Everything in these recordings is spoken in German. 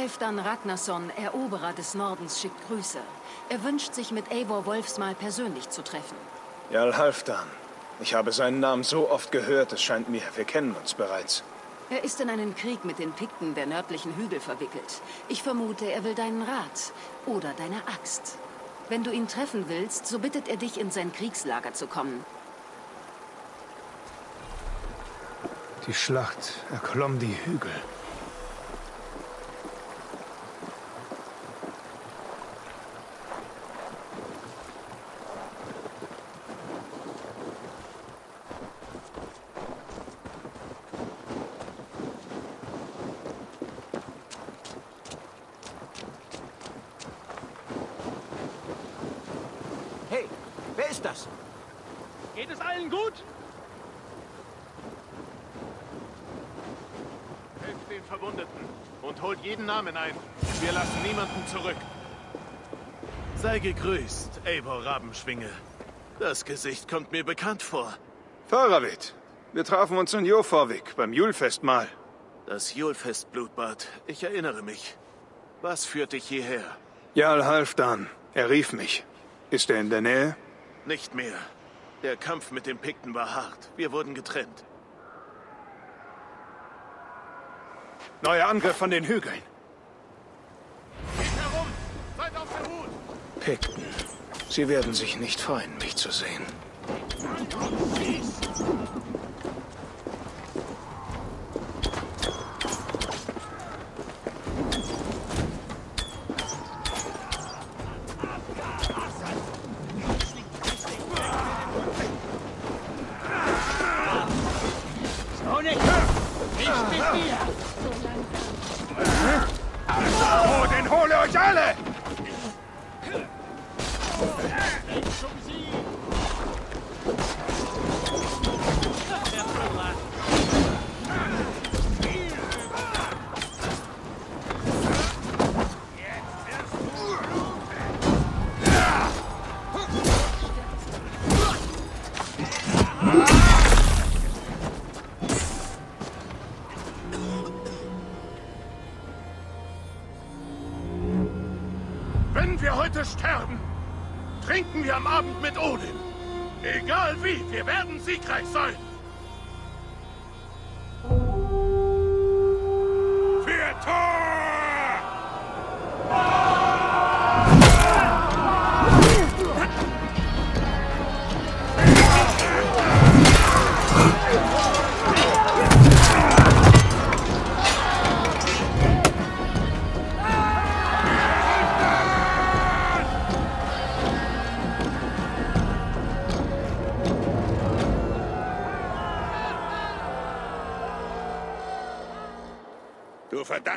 Halfdan Ragnarsson, Eroberer des Nordens, schickt Grüße. Er wünscht sich mit Eivor Wolfsmal persönlich zu treffen. Jarl Halfdan. Ich habe seinen Namen so oft gehört, es scheint mir, wir kennen uns bereits. Er ist in einen Krieg mit den Pikten der nördlichen Hügel verwickelt. Ich vermute, er will deinen Rat. Oder deine Axt. Wenn du ihn treffen willst, so bittet er dich, in sein Kriegslager zu kommen. Die Schlacht erklomm die Hügel. Hey, wer ist das? Geht es allen gut? Helft den Verwundeten und holt jeden Namen ein. Wir lassen niemanden zurück. Sei gegrüßt, Eivor Rabenschwinge. Das Gesicht kommt mir bekannt vor. Faravit, wir trafen uns in Jovorvik beim Julfestmahl. Das Julfest, Blutbad. Ich erinnere mich. Was führt dich hierher? Jarl Halfdan, er rief mich. Ist er in der Nähe? Nicht mehr. Der Kampf mit den Pikten war hart. Wir wurden getrennt. Neuer Angriff von den Hügeln. Pikten. Sie werden sich nicht freuen, mich zu sehen. Oh, den hole euch alle!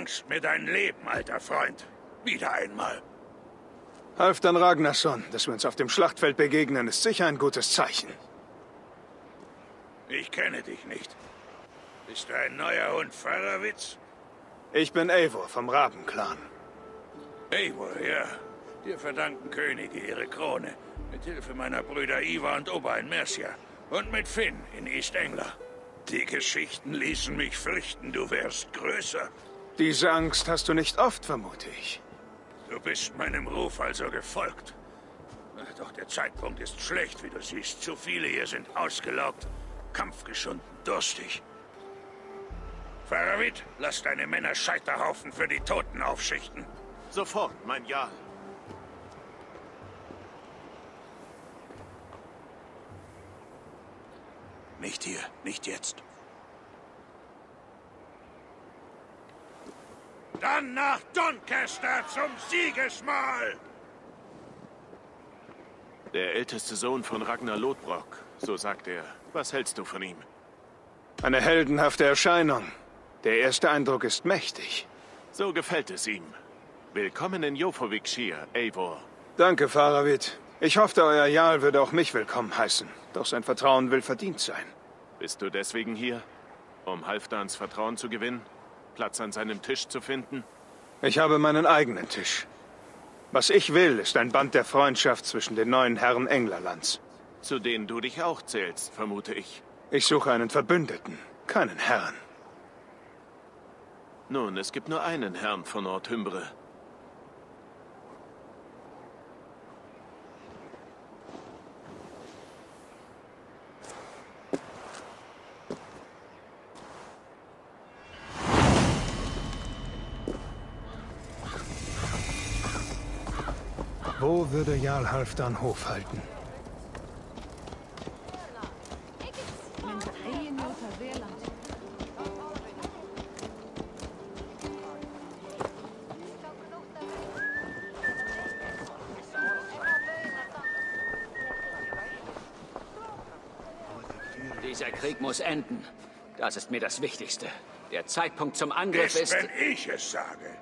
Verdankst mir dein Leben, alter Freund. Wieder einmal. Halfdan Ragnarsson, dass wir uns auf dem Schlachtfeld begegnen, ist sicher ein gutes Zeichen. Ich kenne dich nicht. Bist du ein neuer Hund Farawitz? Ich bin Eivor vom Rabenclan. Eivor, ja. Dir verdanken Könige ihre Krone. Mit Hilfe meiner Brüder Ivar und Oba in Mercia. Und mit Finn in East Angler. Die Geschichten ließen mich fürchten, du wärst größer. Diese Angst hast du nicht oft, vermute ich. Du bist meinem Ruf also gefolgt. Doch der Zeitpunkt ist schlecht, wie du siehst. Zu viele hier sind ausgelaugt, kampfgeschunden, durstig. Faravit, lass deine Männer Scheiterhaufen für die Toten aufschichten. Sofort, mein Jarl. Nicht hier, nicht jetzt. Dann nach Doncaster zum Siegesmahl! Der älteste Sohn von Ragnar Lodbrok, so sagt er. Was hältst du von ihm? Eine heldenhafte Erscheinung. Der erste Eindruck ist mächtig. So gefällt es ihm. Willkommen in Jofovikshire, Eivor. Danke, Faravit. Ich hoffte, euer Jarl würde auch mich willkommen heißen. Doch sein Vertrauen will verdient sein. Bist du deswegen hier? Um Halfdans Vertrauen zu gewinnen? Platz an seinem Tisch zu finden? Ich habe meinen eigenen Tisch. Was ich will, ist ein Band der Freundschaft zwischen den neuen Herren Englerlands. Zu denen du dich auch zählst, vermute ich. Ich suche einen Verbündeten, keinen Herrn. Nun, es gibt nur einen Herrn von Nordhymbre. Wo würde Jarl Halfdan Hof halten? Dieser Krieg muss enden. Das ist mir das Wichtigste. Der Zeitpunkt zum Angriff ist... Ist, wenn ich es sage.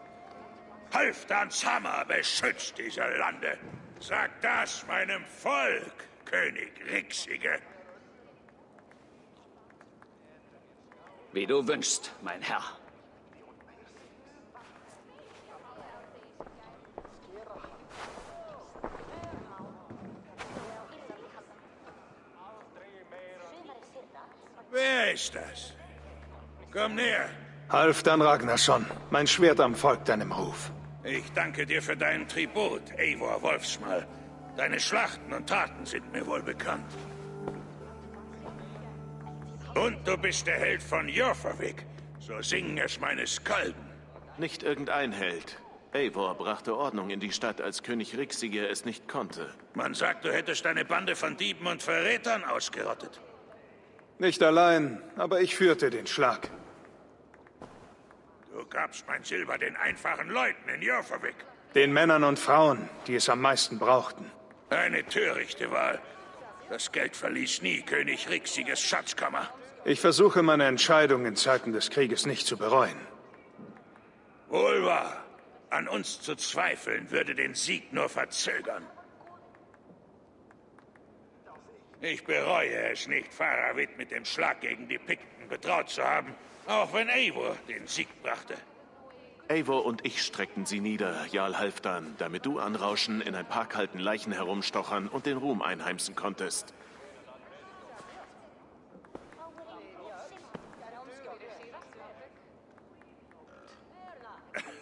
Halfdans Hammer beschützt diese Lande. Sag das meinem Volk, König Rixige. Wie du wünschst, mein Herr. Wer ist das? Komm näher. Halfdan Ragnarsson. Mein Schwert am Volk deinem Ruf. Ich danke dir für deinen Tribut, Eivor Wolfsmal. Deine Schlachten und Taten sind mir wohl bekannt. Und du bist der Held von Jorfavik. So singen es meine Skalden. Nicht irgendein Held. Eivor brachte Ordnung in die Stadt, als König Rixiger es nicht konnte. Man sagt, du hättest eine Bande von Dieben und Verrätern ausgerottet. Nicht allein, aber ich führte den Schlag. Du gabst mein Silber den einfachen Leuten in Jorfavik. Den Männern und Frauen, die es am meisten brauchten. Eine törichte Wahl. Das Geld verließ nie König Rixiges Schatzkammer. Ich versuche meine Entscheidung in Zeiten des Krieges nicht zu bereuen. Wohl wahr. An uns zu zweifeln würde den Sieg nur verzögern. Ich bereue es nicht, Faravit mit dem Schlag gegen die Pikten betraut zu haben, auch wenn Eivor den Sieg brachte. Eivor und ich streckten sie nieder, Jarl Halfdan, damit du anrauschen, in ein paar kalten Leichen herumstochern und den Ruhm einheimsen konntest.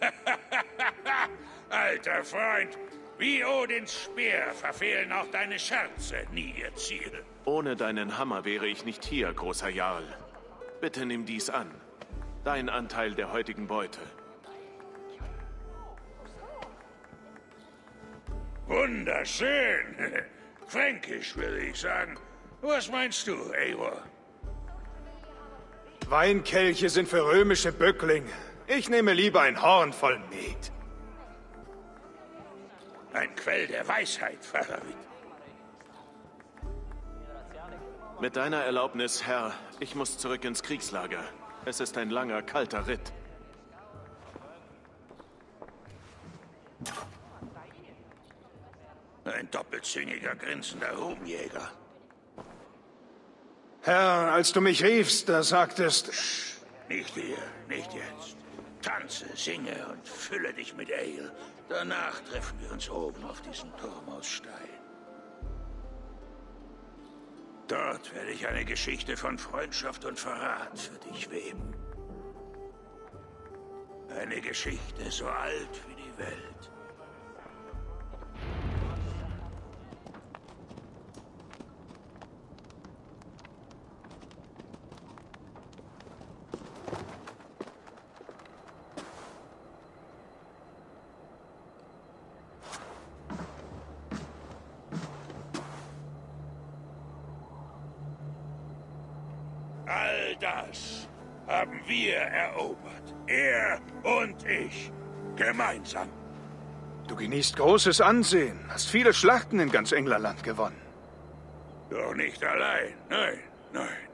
Alter Freund, wie Odins Speer verfehlen auch deine Scherze nie ihr Ziel. Ohne deinen Hammer wäre ich nicht hier, großer Jarl. Bitte nimm dies an. Dein Anteil der heutigen Beute. Wunderschön. Fränkisch, würde ich sagen. Was meinst du, Eivor? Weinkelche sind für römische Böcklinge. Ich nehme lieber ein Horn voll Met. Ein Quell der Weisheit, Faravit. Mit deiner Erlaubnis, Herr, ich muss zurück ins Kriegslager. Es ist ein langer, kalter Ritt. Ein doppelzüngiger, grinsender Ruhmjäger. Herr, als du mich riefst, da sagtest... Nicht hier, nicht jetzt. Tanze, singe und fülle dich mit Ale. Danach treffen wir uns oben auf diesem Turm aus Stein. Dort werde ich eine Geschichte von Freundschaft und Verrat für dich weben. Eine Geschichte so alt wie die Welt. Er und ich. Gemeinsam. Du genießt großes Ansehen, hast viele Schlachten in ganz Englerland gewonnen. Doch nicht allein. Nein, nein.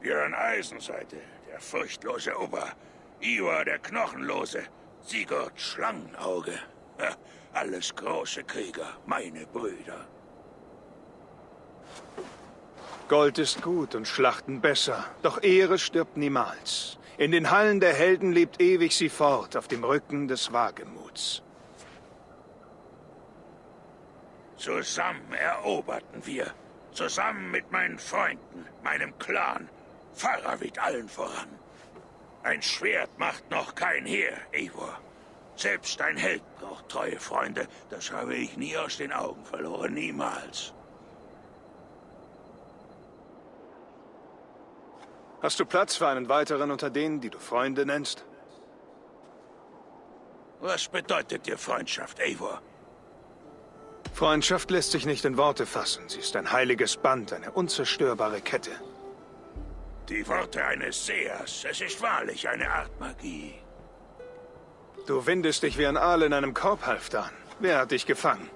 Björn Eisenseite, der furchtlose Ober. Ivar, der Knochenlose. Sigurd Schlangenauge. Alles große Krieger, meine Brüder. Gold ist gut und Schlachten besser, doch Ehre stirbt niemals. In den Hallen der Helden lebt ewig sie fort, auf dem Rücken des Wagemuts. Zusammen eroberten wir. Zusammen mit meinen Freunden, meinem Clan. Faravit allen voran. Ein Schwert macht noch kein Heer, Eivor. Selbst ein Held braucht treue Freunde. Das habe ich nie aus den Augen verloren, niemals. Hast du Platz für einen weiteren unter denen, die du Freunde nennst? Was bedeutet dir Freundschaft, Eivor? Freundschaft lässt sich nicht in Worte fassen. Sie ist ein heiliges Band, eine unzerstörbare Kette. Die Worte eines Sehers. Es ist wahrlich eine Art Magie. Du windest dich wie ein Aal in einem Korb, Halfdan. Wer hat dich gefangen?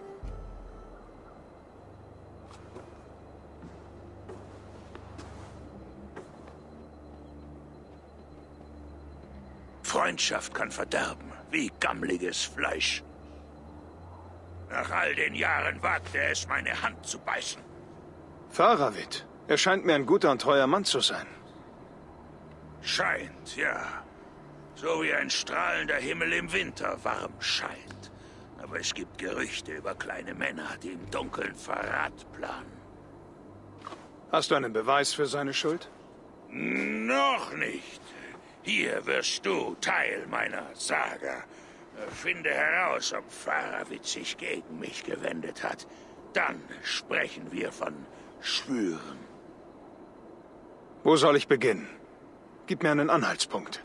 Freundschaft kann verderben, wie gammliges Fleisch. Nach all den Jahren wagt er es, meine Hand zu beißen. Faravit. Er scheint mir ein guter und treuer Mann zu sein. Scheint, ja. So wie ein strahlender Himmel im Winter warm scheint. Aber es gibt Gerüchte über kleine Männer, die im Dunkeln Verrat planen. Hast du einen Beweis für seine Schuld? Noch nicht. Hier wirst du Teil meiner Saga. Finde heraus, ob Faravit sich gegen mich gewendet hat. Dann sprechen wir von Schwüren. Wo soll ich beginnen? Gib mir einen Anhaltspunkt.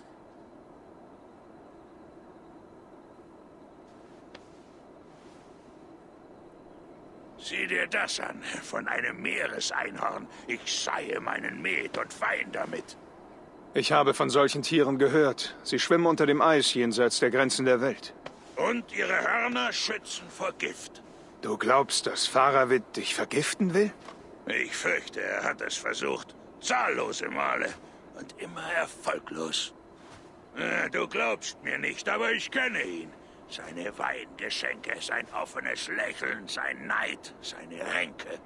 Sieh dir das an, von einem Meereseinhorn. Ich seie meinen Met und Wein damit. Ich habe von solchen Tieren gehört. Sie schwimmen unter dem Eis jenseits der Grenzen der Welt. Und ihre Hörner schützen vor Gift. Du glaubst, dass Faravit dich vergiften will? Ich fürchte, er hat es versucht. Zahllose Male. Und immer erfolglos. Äh, Du glaubst mir nicht, aber ich kenne ihn. Seine Weingeschenke, sein offenes Lächeln, sein Neid, seine Ränke.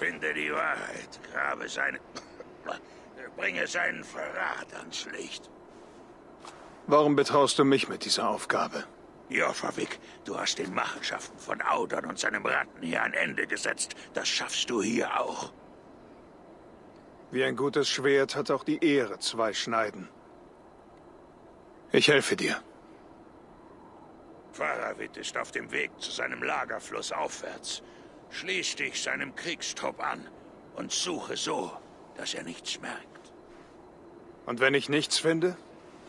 Finde die Wahrheit, grabe seine... Bringe seinen Verrat ans Licht. Warum betraust du mich mit dieser Aufgabe? Jofavik, du hast den Machenschaften von Audern und seinem Rattenheer ein Ende gesetzt. Das schaffst du hier auch. Wie ein gutes Schwert hat auch die Ehre zwei Schneiden. Ich helfe dir. Faravit ist auf dem Weg zu seinem Lagerfluss aufwärts. Schließ dich seinem Kriegstrupp an und suche so, dass er nichts merkt. Und wenn ich nichts finde?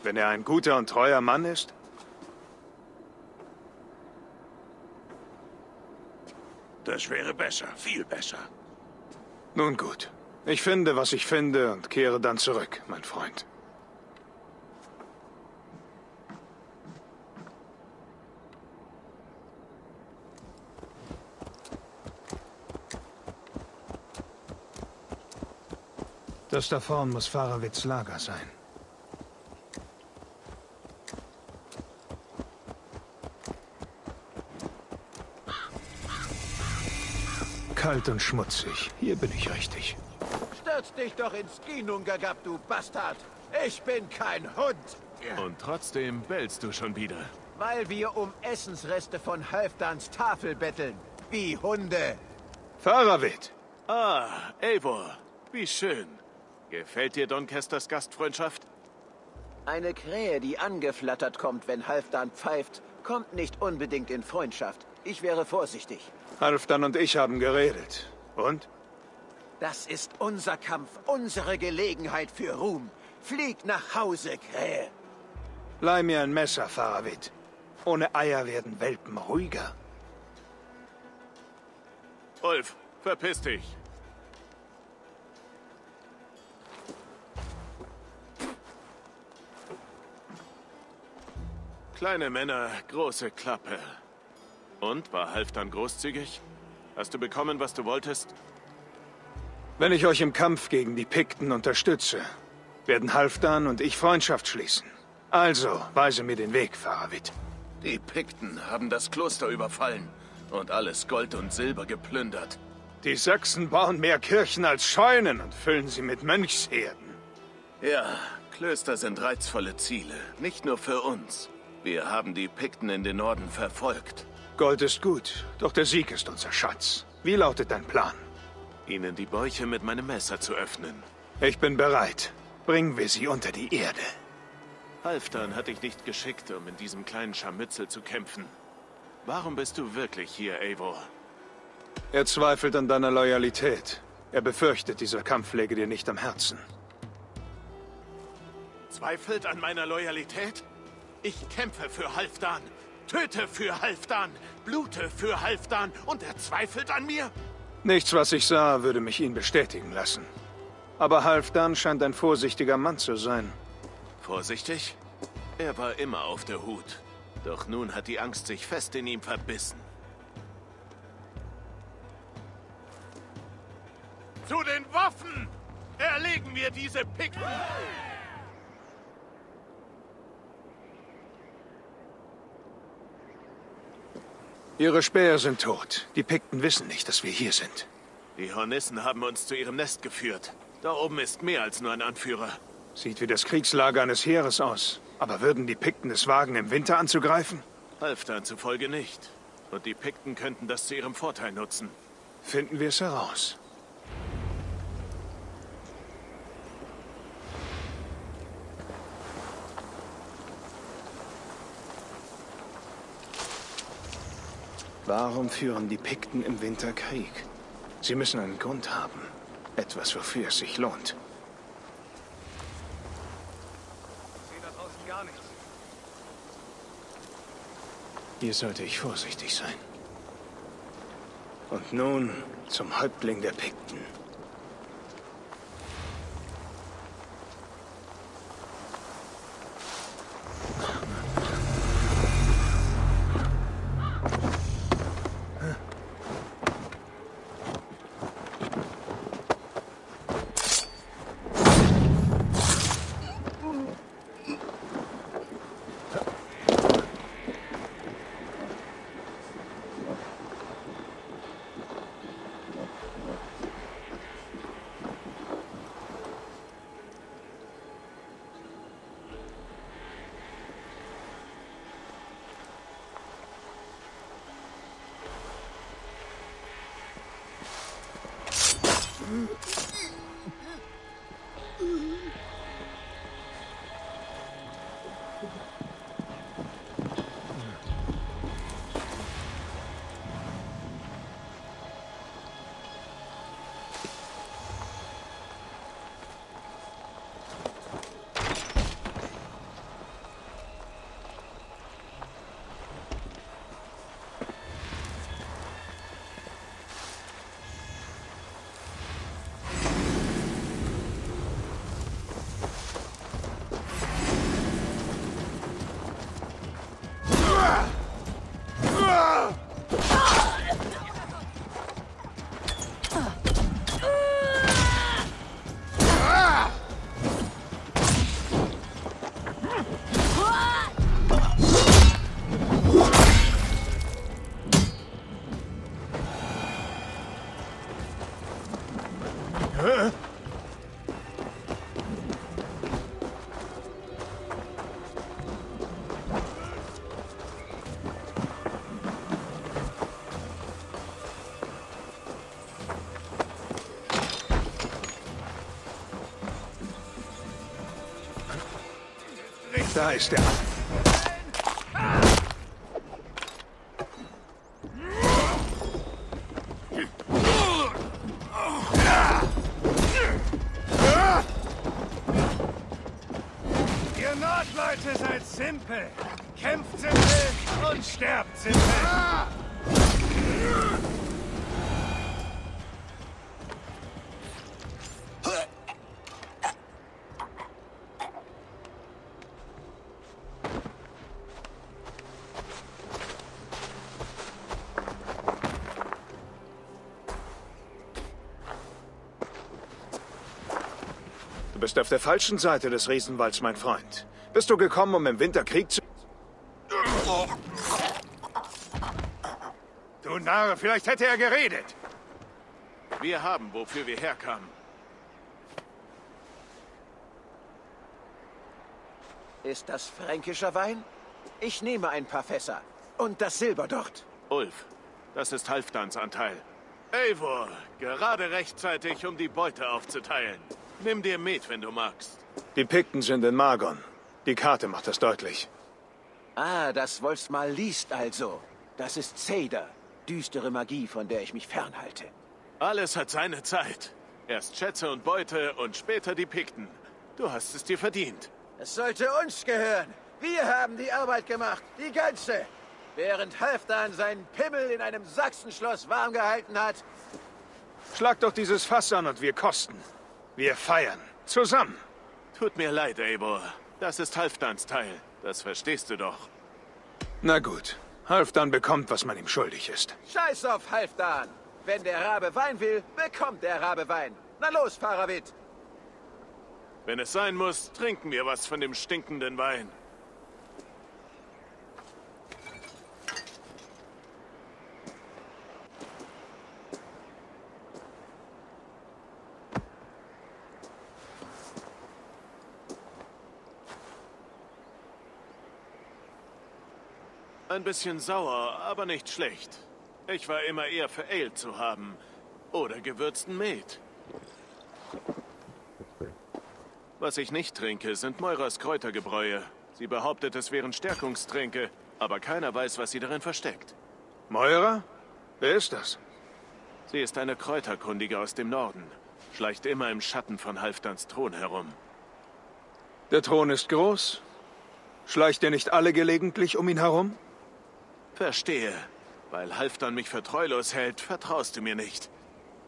Wenn er ein guter und treuer Mann ist? Das wäre besser, viel besser. Nun gut. Ich finde, was ich finde und kehre dann zurück, mein Freund. Das da vorn muss Faravits Lager sein. Kalt und schmutzig. Hier bin ich richtig. Stürz dich doch ins Ginungagab, du Bastard! Ich bin kein Hund! Und trotzdem bellst du schon wieder. Weil wir um Essensreste von Halfdans Tafel betteln. Wie Hunde. Faravit! Ah, Eivor. Wie schön. Gefällt dir Doncasters Gastfreundschaft? Eine Krähe, die angeflattert kommt, wenn Halfdan pfeift, kommt nicht unbedingt in Freundschaft. Ich wäre vorsichtig. Halfdan und ich haben geredet. Und? Das ist unser Kampf, unsere Gelegenheit für Ruhm. Flieg nach Hause, Krähe. Leih mir ein Messer, Faravit. Ohne Eier werden Welpen ruhiger. Ulf, verpiss dich. Kleine Männer, große Klappe. Und, war Halfdan großzügig? Hast du bekommen, was du wolltest? Wenn ich euch im Kampf gegen die Pikten unterstütze, werden Halfdan und ich Freundschaft schließen. Also, weise mir den Weg, Faravit. Die Pikten haben das Kloster überfallen und alles Gold und Silber geplündert. Die Sachsen bauen mehr Kirchen als Scheunen und füllen sie mit Mönchsherden. Ja, Klöster sind reizvolle Ziele, nicht nur für uns. Wir haben die Pikten in den Norden verfolgt. Gold ist gut, doch der Sieg ist unser Schatz. Wie lautet dein Plan? Ihnen die Bäuche mit meinem Messer zu öffnen. Ich bin bereit. Bringen wir sie unter die Erde. Halfdan hat dich nicht geschickt, um in diesem kleinen Scharmützel zu kämpfen. Warum bist du wirklich hier, Eivor? Er zweifelt an deiner Loyalität. Er befürchtet, dieser Kampf läge dir nicht am Herzen. Zweifelt an meiner Loyalität? Ich kämpfe für Halfdan, töte für Halfdan, blute für Halfdan und er zweifelt an mir? Nichts, was ich sah, würde mich ihn bestätigen lassen. Aber Halfdan scheint ein vorsichtiger Mann zu sein. Vorsichtig? Er war immer auf der Hut. Doch nun hat die Angst sich fest in ihm verbissen. Zu den Waffen! Erlegen wir diese Pikten! Ihre Späher sind tot. Die Pikten wissen nicht, dass wir hier sind. Die Hornissen haben uns zu ihrem Nest geführt. Da oben ist mehr als nur ein Anführer. Sieht wie das Kriegslager eines Heeres aus. Aber würden die Pikten es wagen, im Winter anzugreifen? Halfdan zufolge nicht. Und die Pikten könnten das zu ihrem Vorteil nutzen. Finden wir es heraus. Warum führen die Pikten im Winter Krieg? Sie müssen einen Grund haben. Etwas, wofür es sich lohnt. Hier sollte ich vorsichtig sein. Und nun zum Häuptling der Pikten. Da ist er. Bist auf der falschen Seite des Riesenwalds, mein Freund. Bist du gekommen, um im Winter Krieg zu... Du Narr, vielleicht hätte er geredet. Wir haben, wofür wir herkamen. Ist das fränkischer Wein? Ich nehme ein paar Fässer. Und das Silber dort. Ulf, das ist Halfdans Anteil. Eivor, gerade rechtzeitig, um die Beute aufzuteilen. Nimm dir Met, wenn du magst. Die Pikten sind in Margon. Die Karte macht das deutlich. Ah, das Wolfsmal liest also. Das ist Zeder. Düstere Magie, von der ich mich fernhalte. Alles hat seine Zeit. Erst Schätze und Beute und später die Pikten. Du hast es dir verdient. Es sollte uns gehören. Wir haben die Arbeit gemacht. Die ganze. Während Halfdan seinen Pimmel in einem Sachsenschloss warm gehalten hat. Schlag doch dieses Fass an und wir kosten. Wir feiern. Zusammen. Tut mir leid, Eivor. Das ist Halfdans Teil. Das verstehst du doch. Na gut. Halfdan bekommt, was man ihm schuldig ist. Scheiß auf Halfdan. Wenn der Rabe Wein will, bekommt der Rabe Wein. Na los, Fahrerwitt. Wenn es sein muss, trinken wir was von dem stinkenden Wein. Ein bisschen sauer, aber nicht schlecht. Ich war immer eher für Ale zu haben. Oder gewürzten Met. Was ich nicht trinke, sind Moiras Kräutergebräue. Sie behauptet, es wären Stärkungstränke, aber keiner weiß, was sie darin versteckt. Moira? Wer ist das? Sie ist eine Kräuterkundige aus dem Norden. Schleicht immer im Schatten von Halfdans Thron herum. Der Thron ist groß. Schleicht er nicht alle gelegentlich um ihn herum? Verstehe. Weil Halfdan mich für treulos hält, vertraust du mir nicht.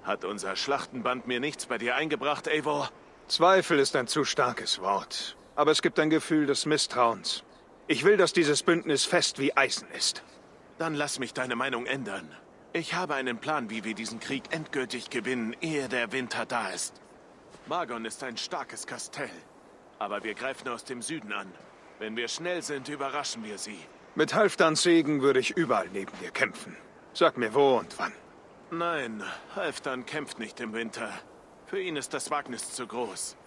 Hat unser Schlachtenband mir nichts bei dir eingebracht, Eivor? Zweifel ist ein zu starkes Wort. Aber es gibt ein Gefühl des Misstrauens. Ich will, dass dieses Bündnis fest wie Eisen ist. Dann lass mich deine Meinung ändern. Ich habe einen Plan, wie wir diesen Krieg endgültig gewinnen, ehe der Winter da ist. Margon ist ein starkes Kastell. Aber wir greifen aus dem Süden an. Wenn wir schnell sind, überraschen wir sie. Mit Halfdans Segen würde ich überall neben dir kämpfen. Sag mir wo und wann. Nein, Halfdan kämpft nicht im Winter. Für ihn ist das Wagnis zu groß.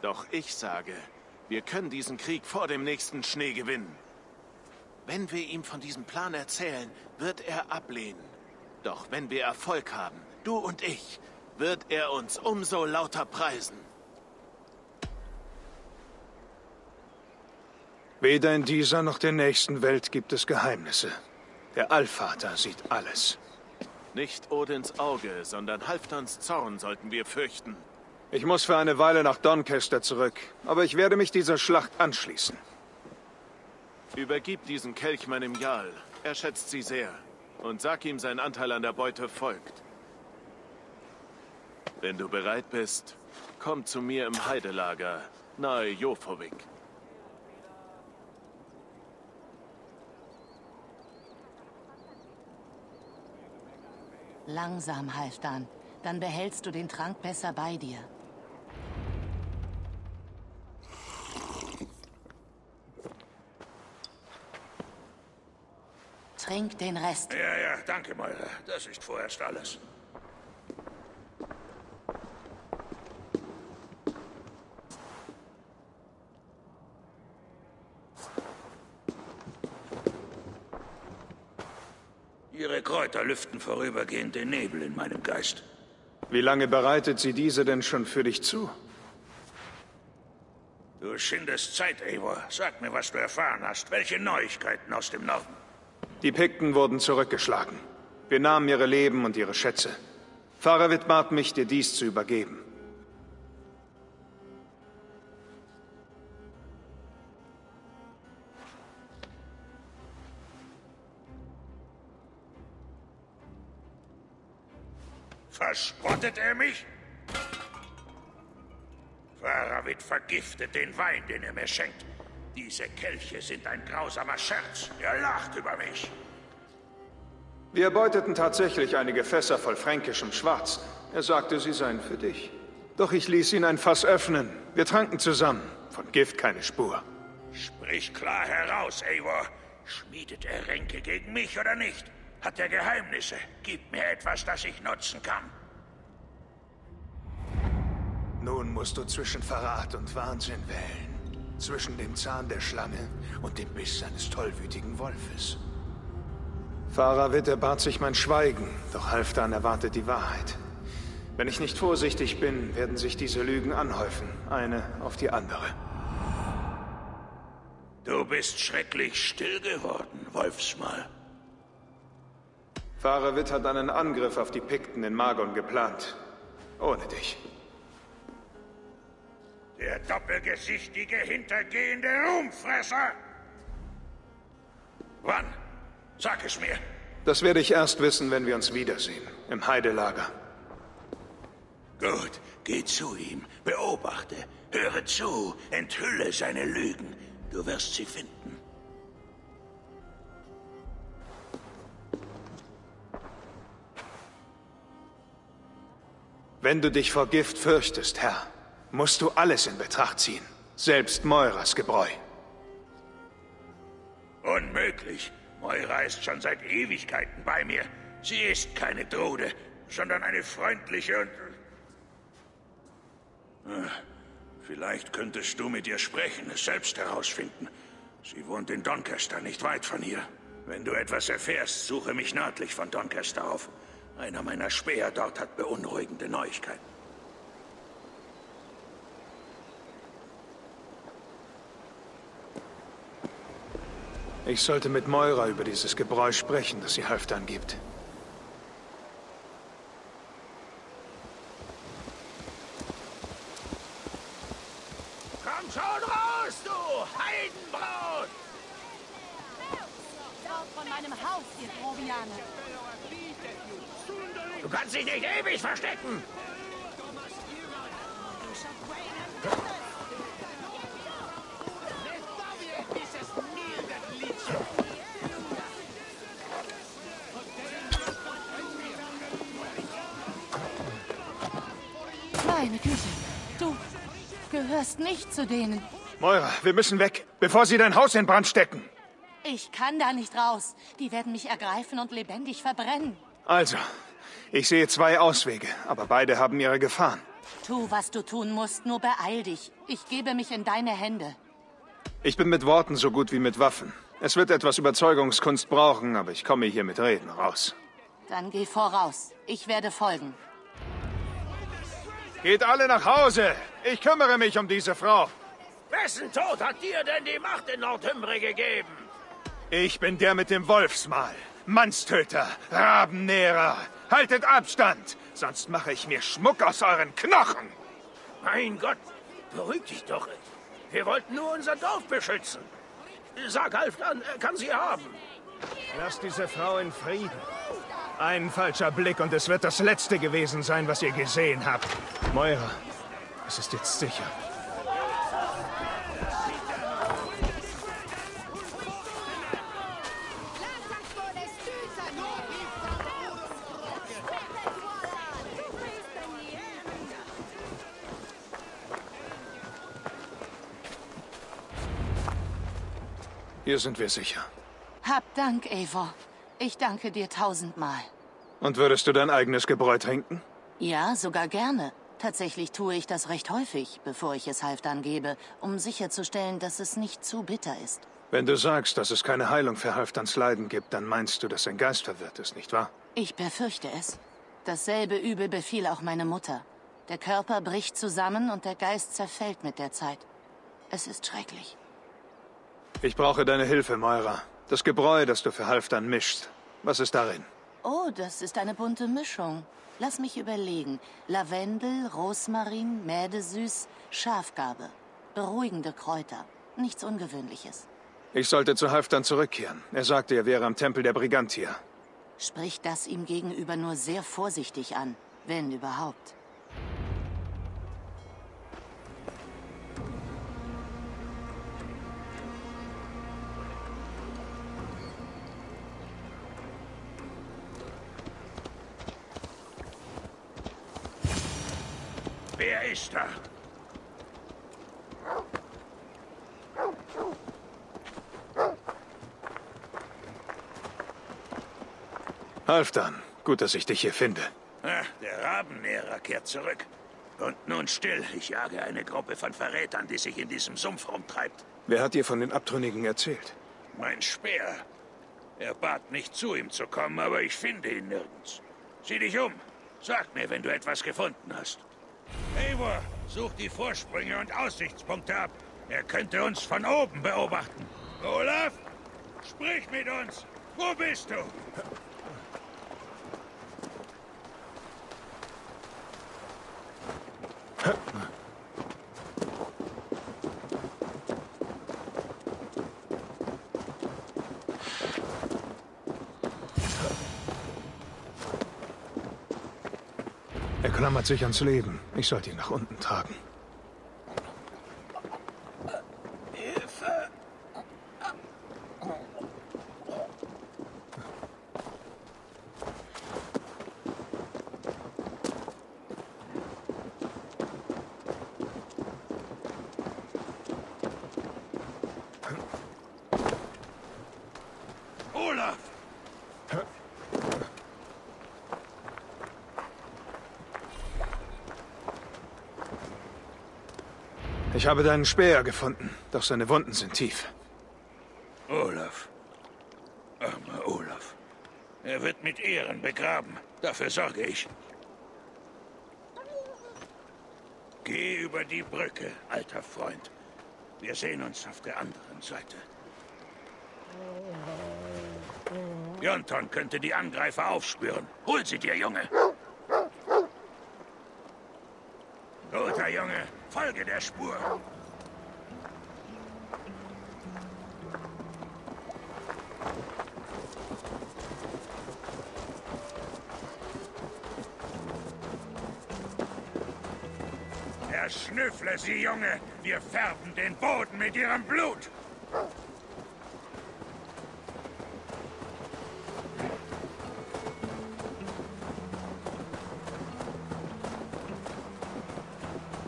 Doch ich sage, wir können diesen Krieg vor dem nächsten Schnee gewinnen. Wenn wir ihm von diesem Plan erzählen, wird er ablehnen. Doch wenn wir Erfolg haben, du und ich, wird er uns umso lauter preisen. Weder in dieser noch der nächsten Welt gibt es Geheimnisse. Der Allvater sieht alles. Nicht Odins Auge, sondern Halftans Zorn sollten wir fürchten. Ich muss für eine Weile nach Doncaster zurück, aber ich werde mich dieser Schlacht anschließen. Übergib diesen Kelch meinem Jarl. Er schätzt sie sehr. Und sag ihm, sein Anteil an der Beute folgt. Wenn du bereit bist, komm zu mir im Heidelager, nahe Jofovik. Langsam, Halfdan. Dann behältst du den Trank besser bei dir. Trink den Rest. Ja, ja, danke, Moira. Das ist vorerst alles. Kräuter lüften vorübergehend den Nebel in meinem Geist. Wie lange bereitet sie diese denn schon für dich zu? Du schindest Zeit, Eivor. Sag mir, was du erfahren hast. Welche Neuigkeiten aus dem Norden? Die Pikten wurden zurückgeschlagen. Wir nahmen ihre Leben und ihre Schätze. Faravit bat mich, dir dies zu übergeben. Verspottet er mich? Faravit vergiftet den Wein, den er mir schenkt. Diese Kelche sind ein grausamer Scherz. Er lacht über mich. Wir erbeuteten tatsächlich einige Fässer voll fränkischem Schwarzen. Er sagte, sie seien für dich. Doch ich ließ ihn ein Fass öffnen. Wir tranken zusammen. Von Gift keine Spur. Sprich klar heraus, Eivor. Schmiedet er Ränke gegen mich oder nicht? Hat er Geheimnisse? Gib mir etwas, das ich nutzen kann. Nun musst du zwischen Verrat und Wahnsinn wählen. Zwischen dem Zahn der Schlange und dem Biss eines tollwütigen Wolfes. Faravit erbat sich mein Schweigen, doch Halfdan erwartet die Wahrheit. Wenn ich nicht vorsichtig bin, werden sich diese Lügen anhäufen, eine auf die andere. Du bist schrecklich still geworden, Wolfsmal. Farewitt hat einen Angriff auf die Pikten in Magon geplant. Ohne dich. Der doppelgesichtige, hintergehende Ruhmfresser! Wann? Sag es mir. Das werde ich erst wissen, wenn wir uns wiedersehen. Im Heidelager. Gut, geh zu ihm, beobachte, höre zu, enthülle seine Lügen. Du wirst sie finden. Wenn du dich vor Gift fürchtest, Herr, musst du alles in Betracht ziehen. Selbst Moiras Gebräu. Unmöglich. Moira ist schon seit Ewigkeiten bei mir. Sie ist keine Drude, sondern eine freundliche und... Ah, vielleicht könntest du mit ihr sprechen, es selbst herausfinden. Sie wohnt in Doncaster, nicht weit von hier. Wenn du etwas erfährst, suche mich nördlich von Doncaster auf. Einer meiner Späher dort hat beunruhigende Neuigkeiten. Ich sollte mit Moira über dieses Gebräu sprechen, das sie Halfdan gibt. Komm schon raus, du Heidenbrot! Fort von meinem Haus, ihr Trovianer. Du kannst dich nicht ewig verstecken! Meine Güte, du gehörst nicht zu denen. Moira, wir müssen weg, bevor sie dein Haus in Brand stecken. Ich kann da nicht raus. Die werden mich ergreifen und lebendig verbrennen. Also, ich sehe zwei Auswege, aber beide haben ihre Gefahren. Tu, was du tun musst, nur beeil dich. Ich gebe mich in deine Hände. Ich bin mit Worten so gut wie mit Waffen. Es wird etwas Überzeugungskunst brauchen, aber ich komme hier mit Reden raus. Dann geh voraus. Ich werde folgen. Geht alle nach Hause. Ich kümmere mich um diese Frau. Wessen Tod hat dir denn die Macht in Nordhymbre gegeben? Ich bin der mit dem Wolfsmal. Mannstöter, Rabennährer. Haltet Abstand, sonst mache ich mir Schmuck aus euren Knochen. Mein Gott, beruhig dich doch. Wir wollten nur unser Dorf beschützen. Sag Halfdan, er kann sie haben. Lasst diese Frau in Frieden. Ein falscher Blick und es wird das letzte gewesen sein, was ihr gesehen habt. Moira, es ist jetzt sicher. Hier sind wir sicher. Hab Dank, Eivor. Ich danke dir tausendmal. Und würdest du dein eigenes Gebräu trinken? Ja, sogar gerne. Tatsächlich tue ich das recht häufig, bevor ich es Halfdan gebe, um sicherzustellen, dass es nicht zu bitter ist. Wenn du sagst, dass es keine Heilung für Halfdans Leiden gibt, dann meinst du, dass sein Geist verwirrt ist, nicht wahr? Ich befürchte es. Dasselbe Übel befiel auch meine Mutter. Der Körper bricht zusammen und der Geist zerfällt mit der Zeit. Es ist schrecklich. Ich brauche deine Hilfe, Moira. Das Gebräu, das du für Halfdan mischst. Was ist darin? Oh, das ist eine bunte Mischung. Lass mich überlegen. Lavendel, Rosmarin, Mädesüß, Schafgarbe. Beruhigende Kräuter. Nichts Ungewöhnliches. Ich sollte zu Halfdan zurückkehren. Er sagte, er wäre am Tempel der Brigantier. Sprich das ihm gegenüber nur sehr vorsichtig an, wenn überhaupt. Wer ist da? Halfdan, gut, dass ich dich hier finde. Ah, der Rabennährer kehrt zurück. Und nun still, ich jage eine Gruppe von Verrätern, die sich in diesem Sumpf rumtreibt. Wer hat dir von den Abtrünnigen erzählt? Mein Speer. Er bat nicht zu ihm zu kommen, aber ich finde ihn nirgends. Sieh dich um. Sag mir, wenn du etwas gefunden hast. Eivor, such die Vorsprünge und Aussichtspunkte ab. Er könnte uns von oben beobachten. Olaf, sprich mit uns. Wo bist du? Sich ans Leben. Ich sollte ihn nach unten tragen. Olaf! Ich habe deinen Speer gefunden, doch seine Wunden sind tief. Olaf. Armer Olaf. Er wird mit Ehren begraben. Dafür sorge ich. Geh über die Brücke, alter Freund. Wir sehen uns auf der anderen Seite. Jonton könnte die Angreifer aufspüren. Hol sie dir, Junge. Guter Junge, folge der Spur. Erschnüffle sie, Junge. Wir färben den Boden mit ihrem Blut.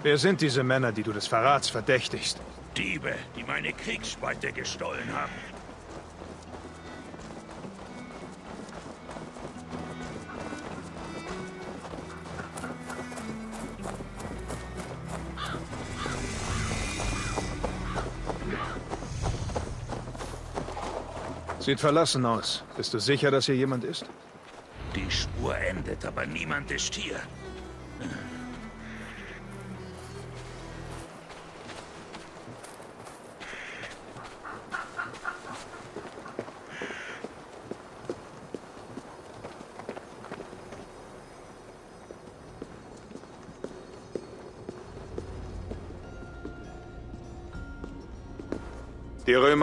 Wer sind diese Männer, die du des Verrats verdächtigst? Diebe, die meine Kriegsbeute gestohlen haben. Sieht verlassen aus. Bist du sicher, dass hier jemand ist? Die Spur endet, aber niemand ist hier.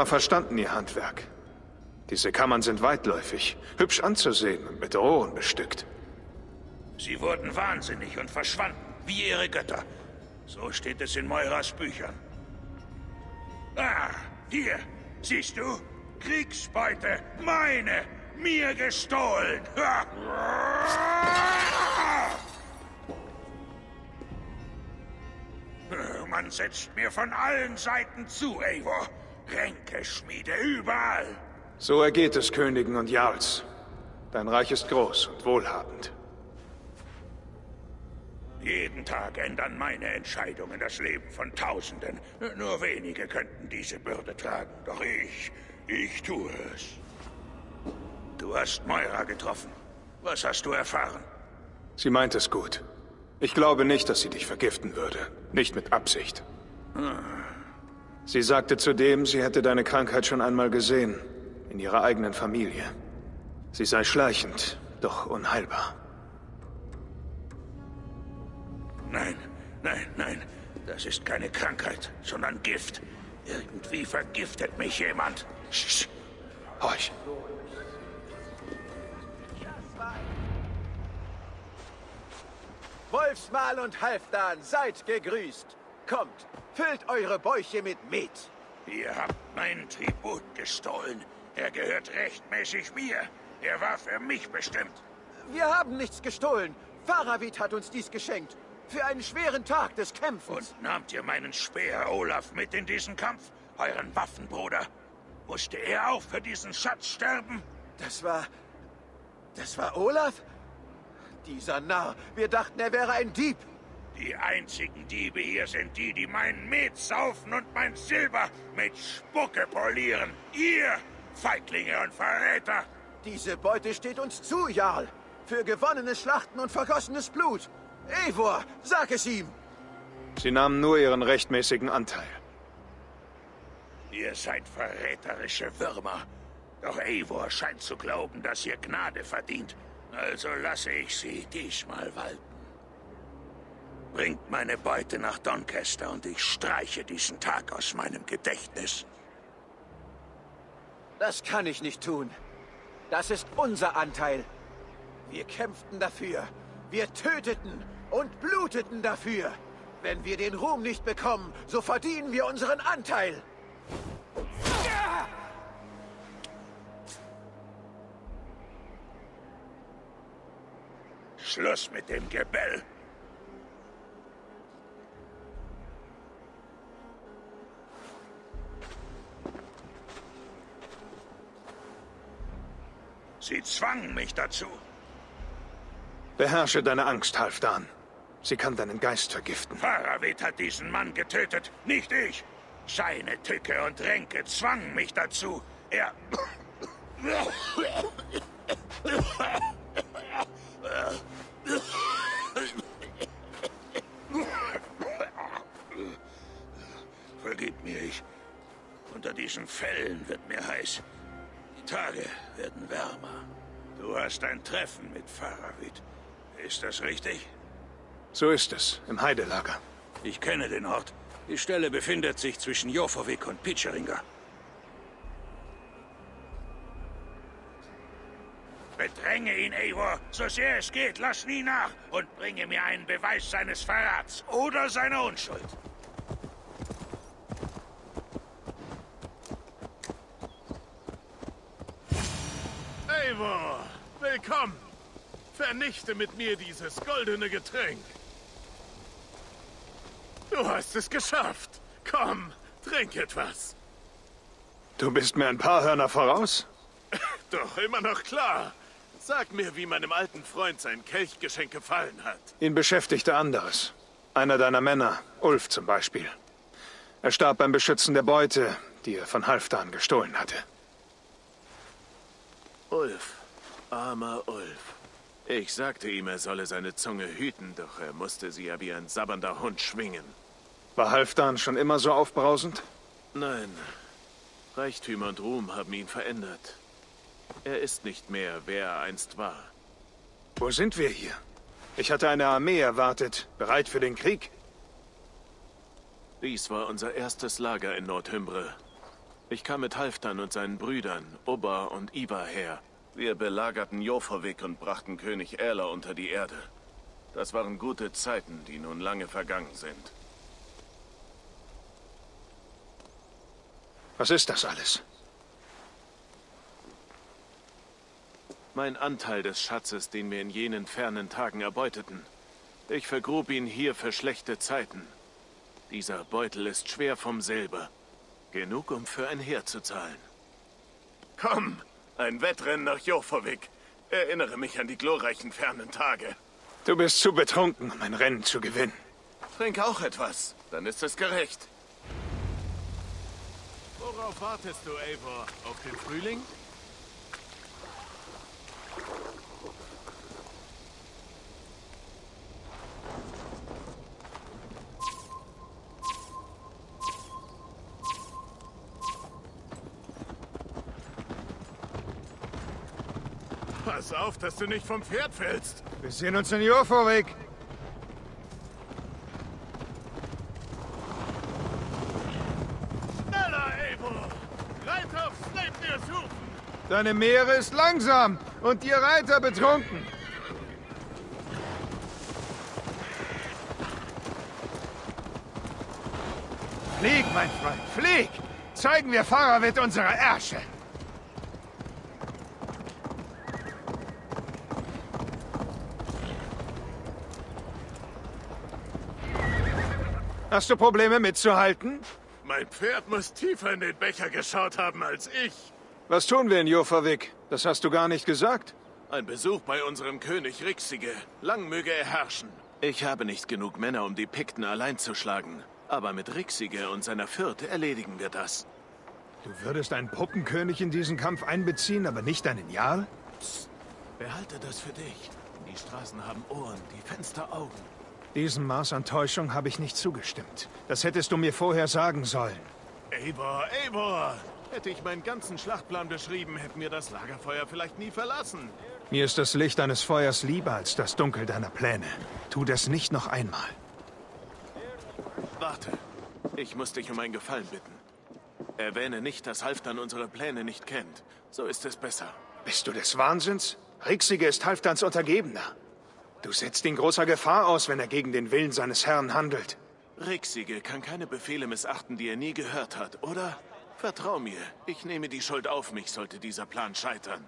Römer verstanden ihr Handwerk. Diese Kammern sind weitläufig, hübsch anzusehen und mit Rohren bestückt. Sie wurden wahnsinnig und verschwanden, wie ihre Götter. So steht es in Moiras Büchern. Ah, hier, siehst du? Kriegsbeute, meine, mir gestohlen. Ha! Man setzt mir von allen Seiten zu, Eivor. Ränkeschmiede überall. So ergeht es Königen und Jarls. Dein Reich ist groß und wohlhabend. Jeden Tag ändern meine Entscheidungen das Leben von Tausenden. Nur wenige könnten diese Bürde tragen. Doch ich, ich tue es. Du hast Moira getroffen. Was hast du erfahren? Sie meint es gut. Ich glaube nicht, dass sie dich vergiften würde. Nicht mit Absicht. Sie sagte zudem, sie hätte deine Krankheit schon einmal gesehen. In ihrer eigenen Familie. Sie sei schleichend, doch unheilbar. Nein, nein, nein. Das ist keine Krankheit, sondern Gift. Irgendwie vergiftet mich jemand. Sch, horch. Wolfsmal und Halfdan, seid gegrüßt. Kommt, füllt eure Bäuche mit Met. Ihr habt meinen Tribut gestohlen. Er gehört rechtmäßig mir. Er war für mich bestimmt. Wir haben nichts gestohlen. Faravit hat uns dies geschenkt. Für einen schweren Tag des Kämpfens. Und nahmt ihr meinen Speer Olaf mit in diesen Kampf? Euren Waffenbruder? Musste er auch für diesen Schatz sterben? Das war... Das war Olaf? Dieser Narr. Wir dachten, er wäre ein Dieb. Die einzigen Diebe hier sind die, die meinen Met saufen und mein Silber mit Spucke polieren. Ihr, Feiglinge und Verräter! Diese Beute steht uns zu, Jarl. Für gewonnene Schlachten und vergossenes Blut. Eivor, sag es ihm! Sie nahmen nur ihren rechtmäßigen Anteil. Ihr seid verräterische Würmer. Doch Eivor scheint zu glauben, dass ihr Gnade verdient. Also lasse ich sie diesmal walten. Bringt meine Beute nach Doncaster und ich streiche diesen Tag aus meinem Gedächtnis. Das kann ich nicht tun. Das ist unser Anteil. Wir kämpften dafür. Wir töteten und bluteten dafür. Wenn wir den Ruhm nicht bekommen, so verdienen wir unseren Anteil. Schluss mit dem Gebell. Sie zwangen mich dazu. Beherrsche deine Angst, Halfdan. Sie kann deinen Geist vergiften. Faravit hat diesen Mann getötet, nicht ich. Seine Tücke und Ränke zwangen mich dazu. Er... Vergib mir, ich... Unter diesen Fellen wird mir heiß. Die Tage werden wärmer. Du hast ein Treffen mit Faravit. Ist das richtig? So ist es, im Heidelager. Ich kenne den Ort. Die Stelle befindet sich zwischen Jofovik und Pitscheringer. Bedränge ihn, Eivor, so sehr es geht. Lass nie nach und bringe mir einen Beweis seines Verrats oder seiner Unschuld. Eivor, willkommen. Vernichte mit mir dieses goldene Getränk. Du hast es geschafft. Komm, trink etwas. Du bist mir ein paar Hörner voraus? Doch immer noch klar. Sag mir, wie meinem alten Freund sein Kelchgeschenk gefallen hat. Ihn beschäftigte anderes. Einer deiner Männer, Ulf zum Beispiel. Er starb beim Beschützen der Beute, die er von Halfdan gestohlen hatte. Ulf. Armer Ulf. Ich sagte ihm, er solle seine Zunge hüten, doch er musste sie ja wie ein sabbernder Hund schwingen. War Halfdan schon immer so aufbrausend? Nein. Reichtümer und Ruhm haben ihn verändert. Er ist nicht mehr, wer er einst war. Wo sind wir hier? Ich hatte eine Armee erwartet, bereit für den Krieg. Dies war unser erstes Lager in Nordhymbre. Ich kam mit Halfdan und seinen Brüdern, Ubba und Ivar, her. Wir belagerten Jofovik und brachten König Erler unter die Erde. Das waren gute Zeiten, die nun lange vergangen sind. Was ist das alles? Mein Anteil des Schatzes, den wir in jenen fernen Tagen erbeuteten. Ich vergrub ihn hier für schlechte Zeiten. Dieser Beutel ist schwer vom Silber. Genug, um für ein Heer zu zahlen. Komm, ein Wettrennen nach Jofovik. Erinnere mich an die glorreichen fernen Tage. Du bist zu betrunken, um ein Rennen zu gewinnen. Trink auch etwas, dann ist es gerecht. Worauf wartest du, Eivor? Auf den Frühling? Auf, dass du nicht vom Pferd fällst. Wir sehen uns in Jorvik. Schneller, Eivor! Reiter auf Sleipnir suchen! Deine Meere ist langsam und ihr Reiter betrunken. Flieg, mein Freund, flieg! Zeigen wir Faravit unsere Ärsche! Hast du Probleme mitzuhalten? Mein Pferd muss tiefer in den Becher geschaut haben als ich. Was tun wir in Jofavik? Das hast du gar nicht gesagt. Ein Besuch bei unserem König Rixige. Lang möge er herrschen. Ich habe nicht genug Männer, um die Pikten allein zu schlagen. Aber mit Rixige und seiner Fürth erledigen wir das. Du würdest einen Puppenkönig in diesen Kampf einbeziehen, aber nicht einen Jarl? Behalte das für dich. Die Straßen haben Ohren, die Fenster Augen. Diesem Maß an Täuschung habe ich nicht zugestimmt. Das hättest du mir vorher sagen sollen. Eivor, Eivor! Hätte ich meinen ganzen Schlachtplan beschrieben, hätten wir das Lagerfeuer vielleicht nie verlassen. Mir ist das Licht eines Feuers lieber als das Dunkel deiner Pläne. Tu das nicht noch einmal. Warte. Ich muss dich um einen Gefallen bitten. Erwähne nicht, dass Halfdan unsere Pläne nicht kennt. So ist es besser. Bist du des Wahnsinns? Rixige ist Halfdans Untergebener. Du setzt ihn großer Gefahr aus, wenn er gegen den Willen seines Herrn handelt. Rixige kann keine Befehle missachten, die er nie gehört hat, oder? Vertrau mir, ich nehme die Schuld auf mich, sollte dieser Plan scheitern.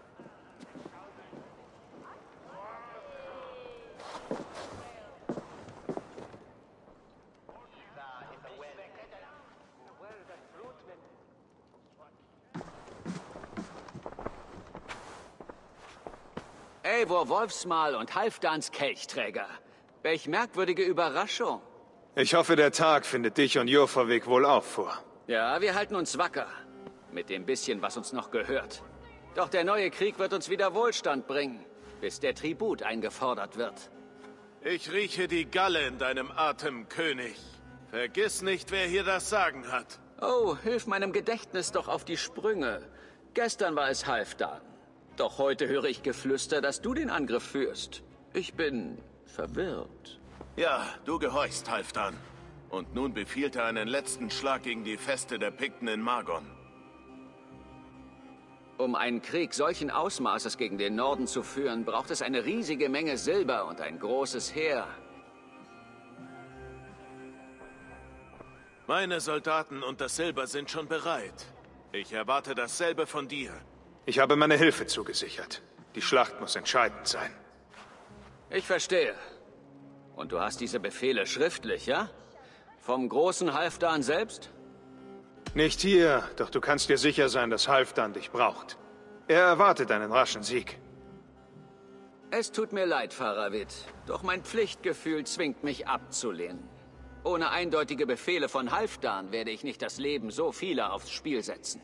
Eivor Wolfsmal und Halfdans Kelchträger. Welch merkwürdige Überraschung. Ich hoffe, der Tag findet dich und Jofavik wohl auch vor. Ja, wir halten uns wacker. Mit dem bisschen, was uns noch gehört. Doch der neue Krieg wird uns wieder Wohlstand bringen, bis der Tribut eingefordert wird. Ich rieche die Galle in deinem Atem, König. Vergiss nicht, wer hier das Sagen hat. Oh, hilf meinem Gedächtnis doch auf die Sprünge. Gestern war es Halfdan. Doch heute höre ich Geflüster, dass du den Angriff führst. Ich bin verwirrt. Ja, du gehorchst, Halfdan. Und nun befiehlt er einen letzten Schlag gegen die Feste der Pikten in Margon. Um einen Krieg solchen Ausmaßes gegen den Norden zu führen, braucht es eine riesige Menge Silber und ein großes Heer. Meine Soldaten und das Silber sind schon bereit. Ich erwarte dasselbe von dir. Ich habe meine Hilfe zugesichert. Die Schlacht muss entscheidend sein. Ich verstehe. Und du hast diese Befehle schriftlich, ja? Vom großen Halfdan selbst? Nicht hier, doch du kannst dir sicher sein, dass Halfdan dich braucht. Er erwartet einen raschen Sieg. Es tut mir leid, Faravit, doch mein Pflichtgefühl zwingt mich abzulehnen. Ohne eindeutige Befehle von Halfdan werde ich nicht das Leben so vieler aufs Spiel setzen.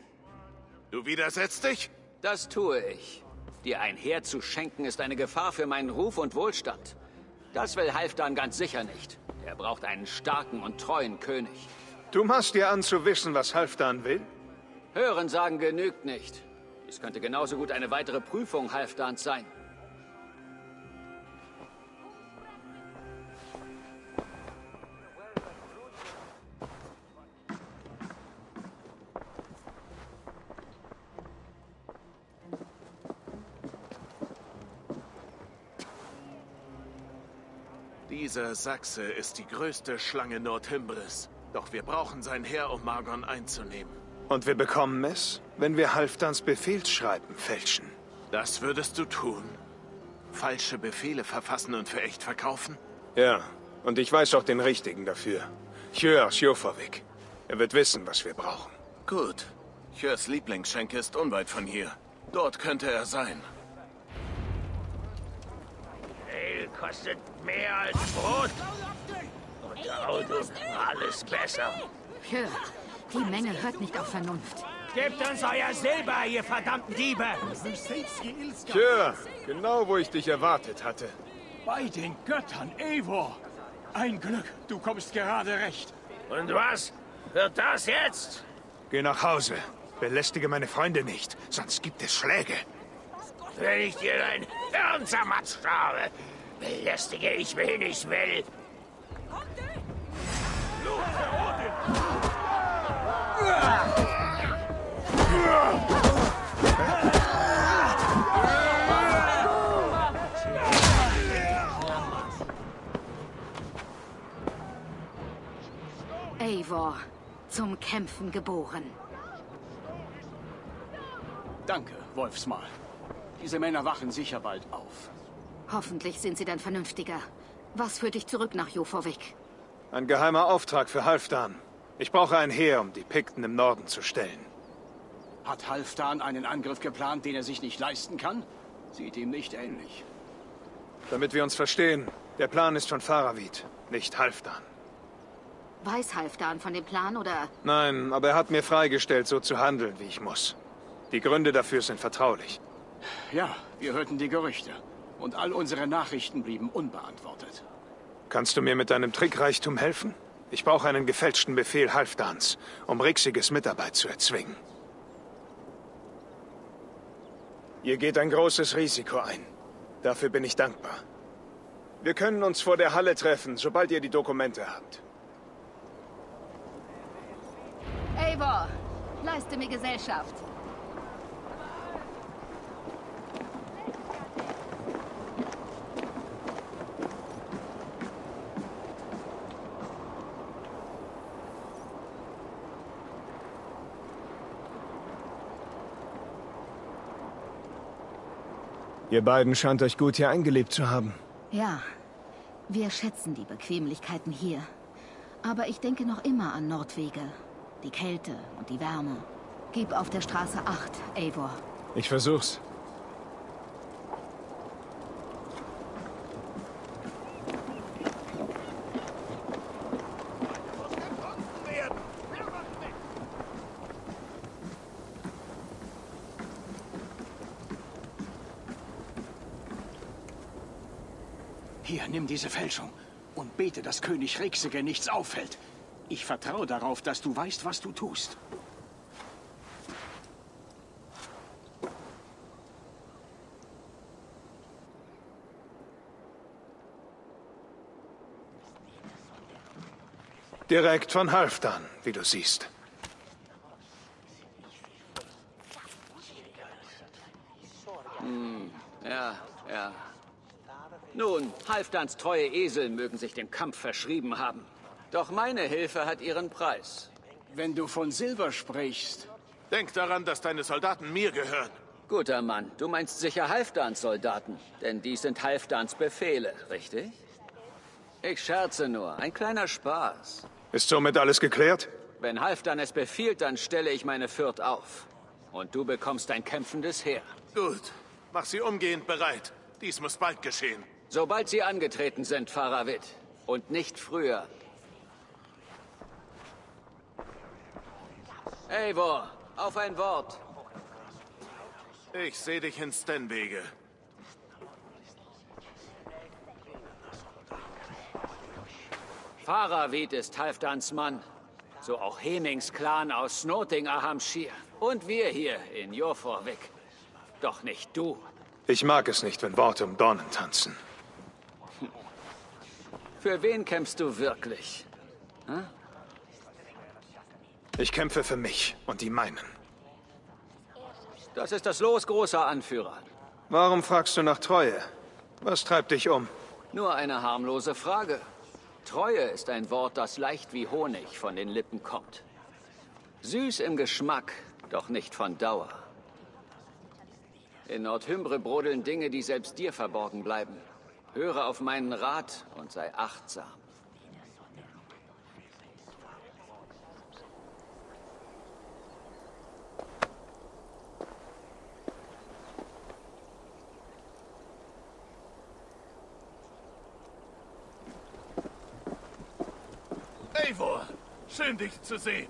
Du widersetzt dich? Das tue ich. Dir ein Heer zu schenken, ist eine Gefahr für meinen Ruf und Wohlstand. Das will Halfdan ganz sicher nicht. Er braucht einen starken und treuen König. Du machst dir an zu wissen, was Halfdan will? Hören sagen genügt nicht. Dies könnte genauso gut eine weitere Prüfung Halfdans sein. Dieser Sachse ist die größte Schlange Nordhimbris. Doch wir brauchen sein Heer, um Margon einzunehmen. Und wir bekommen es, wenn wir Halfdans Befehlsschreiben fälschen. Das würdest du tun? Falsche Befehle verfassen und für echt verkaufen? Ja, und ich weiß auch den richtigen dafür. Hjör Sjofavik. Er wird wissen, was wir brauchen. Gut. Hjörs Lieblingsschenke ist unweit von hier. Dort könnte er sein. Ale kostet mehr als Brot. Und Auto alles besser. Hör, die Menge hört nicht auf Vernunft. Gebt uns euer Silber, ihr verdammten Diebe! Tja, genau wo ich dich erwartet hatte. Bei den Göttern, Eivor! Ein Glück, du kommst gerade recht. Und was? Wird das jetzt? Geh nach Hause. Belästige meine Freunde nicht, sonst gibt es Schläge. Wenn ich dir dein Hirn zermatzt habe, belästige ich, wen ich will. Eivor, zum Kämpfen geboren. Danke, Wolfsmal. Diese Männer wachen sicher bald auf. Hoffentlich sind sie dann vernünftiger. Was führt dich zurück nach Jofovik? Ein geheimer Auftrag für Halfdan. Ich brauche ein Heer, um die Pikten im Norden zu stellen. Hat Halfdan einen Angriff geplant, den er sich nicht leisten kann? Sieht ihm nicht ähnlich. Damit wir uns verstehen, der Plan ist von Faravit, nicht Halfdan. Weiß Halfdan von dem Plan oder... Nein, aber er hat mir freigestellt, so zu handeln, wie ich muss. Die Gründe dafür sind vertraulich. Ja, wir hörten die Gerüchte. Und all unsere Nachrichten blieben unbeantwortet. Kannst du mir mit deinem Trickreichtum helfen? Ich brauche einen gefälschten Befehl Halfdans, um Rixiges Mitarbeit zu erzwingen. Ihr geht ein großes Risiko ein. Dafür bin ich dankbar. Wir können uns vor der Halle treffen, sobald ihr die Dokumente habt. Eivor, leiste mir Gesellschaft. Ihr beiden scheint euch gut hier eingelebt zu haben. Ja, wir schätzen die Bequemlichkeiten hier. Aber ich denke noch immer an Nordwege. Die Kälte und die Wärme. Gib auf der Straße acht, Eivor. Ich versuch's. Hier, nimm diese Fälschung und bete, dass König Rixige nichts auffällt. Ich vertraue darauf, dass du weißt, was du tust. Direkt von Halfdan, wie du siehst. Hm, ja, ja. Nun, Halfdans treue Esel mögen sich dem Kampf verschrieben haben. Doch meine Hilfe hat ihren Preis. Wenn du von Silber sprichst... Denk daran, dass deine Soldaten mir gehören. Guter Mann, du meinst sicher Halfdans Soldaten. Denn dies sind Halfdans Befehle, richtig? Ich scherze nur, ein kleiner Spaß. Ist somit alles geklärt? Wenn Halfdan es befiehlt, dann stelle ich meine Fürth auf. Und du bekommst ein kämpfendes Heer. Gut, mach sie umgehend bereit. Dies muss bald geschehen. Sobald sie angetreten sind, Faravit. Und nicht früher. Eivor, auf ein Wort. Ich sehe dich in Stenwege. Faravit ist Halfdans Mann. So auch Hemings Clan aus Snoting Ahamshir. Und wir hier in Jorforvik. Doch nicht du. Ich mag es nicht, wenn Worte um Dornen tanzen. Für wen kämpfst du wirklich? Hm? Ich kämpfe für mich und die meinen. Das ist das Los großer Anführer. Warum fragst du nach Treue? Was treibt dich um? Nur eine harmlose Frage. Treue ist ein Wort, das leicht wie Honig von den Lippen kommt. Süß im Geschmack, doch nicht von Dauer. In Nordhymbre brodeln Dinge, die selbst dir verborgen bleiben. Höre auf meinen Rat und sei achtsam. Eivor, schön dich zu sehen.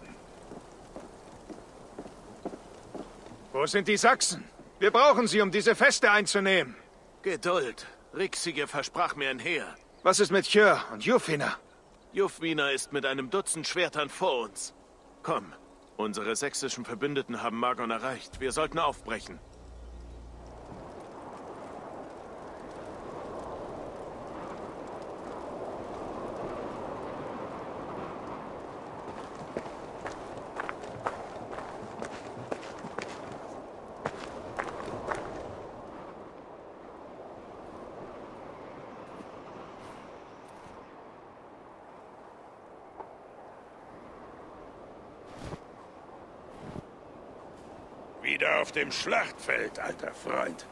Wo sind die Sachsen? Wir brauchen sie, um diese Feste einzunehmen. Geduld. Rixige versprach mir ein Heer. Was ist mit Tjör und Jufina? Jufina ist mit einem Dutzend Schwertern vor uns. Komm, unsere sächsischen Verbündeten haben Margon erreicht. Wir sollten aufbrechen. Dem Schlachtfeld, alter Freund.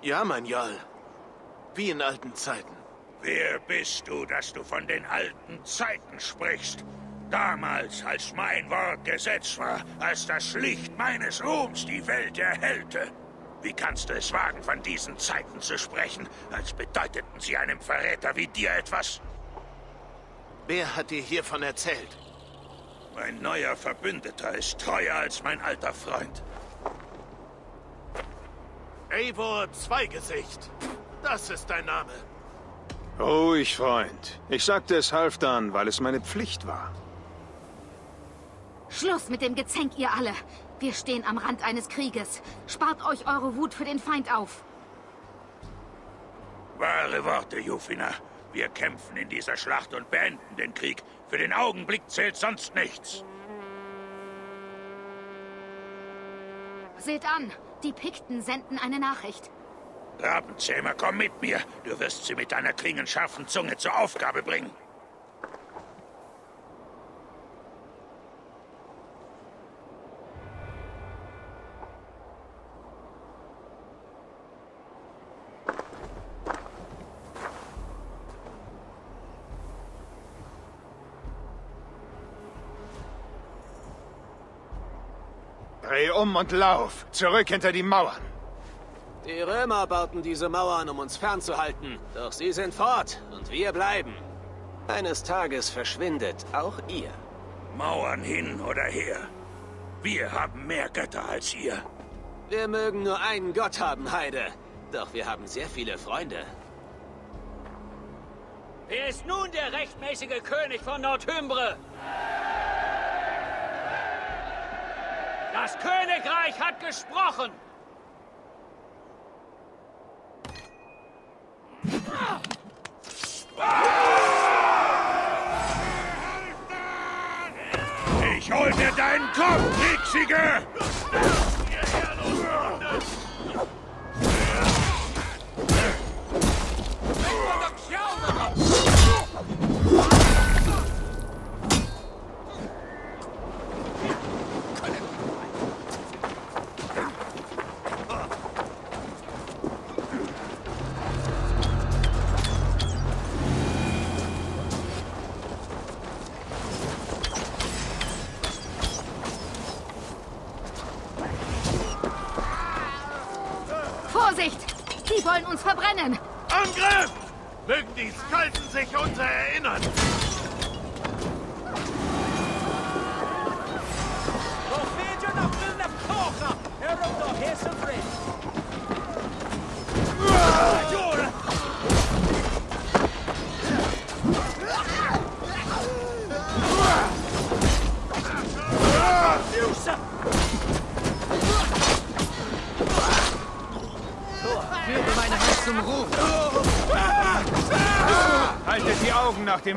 Ja, mein Jarl. Wie in alten Zeiten. Wer bist du, dass du von den alten Zeiten sprichst? Damals, als mein Wort Gesetz war, als das Licht meines Ruhms die Welt erhellte. Wie kannst du es wagen, von diesen Zeiten zu sprechen, als bedeuteten sie einem Verräter wie dir etwas? Wer hat dir hiervon erzählt? Mein neuer Verbündeter ist treuer als mein alter Freund. Eivor Zweigesicht. Das ist dein Name. Ruhig, Freund. Ich sagte es Halfdan, weil es meine Pflicht war. Schluss mit dem Gezänk, ihr alle. Wir stehen am Rand eines Krieges. Spart euch eure Wut für den Feind auf. Wahre Worte, Jufina. Wir kämpfen in dieser Schlacht und beenden den Krieg. Für den Augenblick zählt sonst nichts. Seht an, die Pikten senden eine Nachricht. Rabenzähmer, komm mit mir. Du wirst sie mit deiner klingenscharfen Zunge zur Aufgabe bringen. Um und lauf. Zurück hinter die Mauern. Die Römer bauten diese Mauern, um uns fernzuhalten. Doch sie sind fort und wir bleiben. Eines Tages verschwindet auch ihr. Mauern hin oder her. Wir haben mehr Götter als ihr. Wir mögen nur einen Gott haben, Heide. Doch wir haben sehr viele Freunde. Wer ist nun der rechtmäßige König von Nordhymbre? Das Königreich hat gesprochen! Ich hol dir deinen Kopf, Kriegsige! Verbrennen!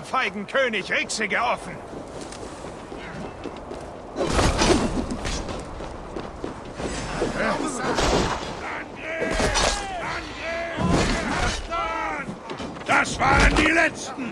Feigen König Rixige offen. Das waren die Letzten!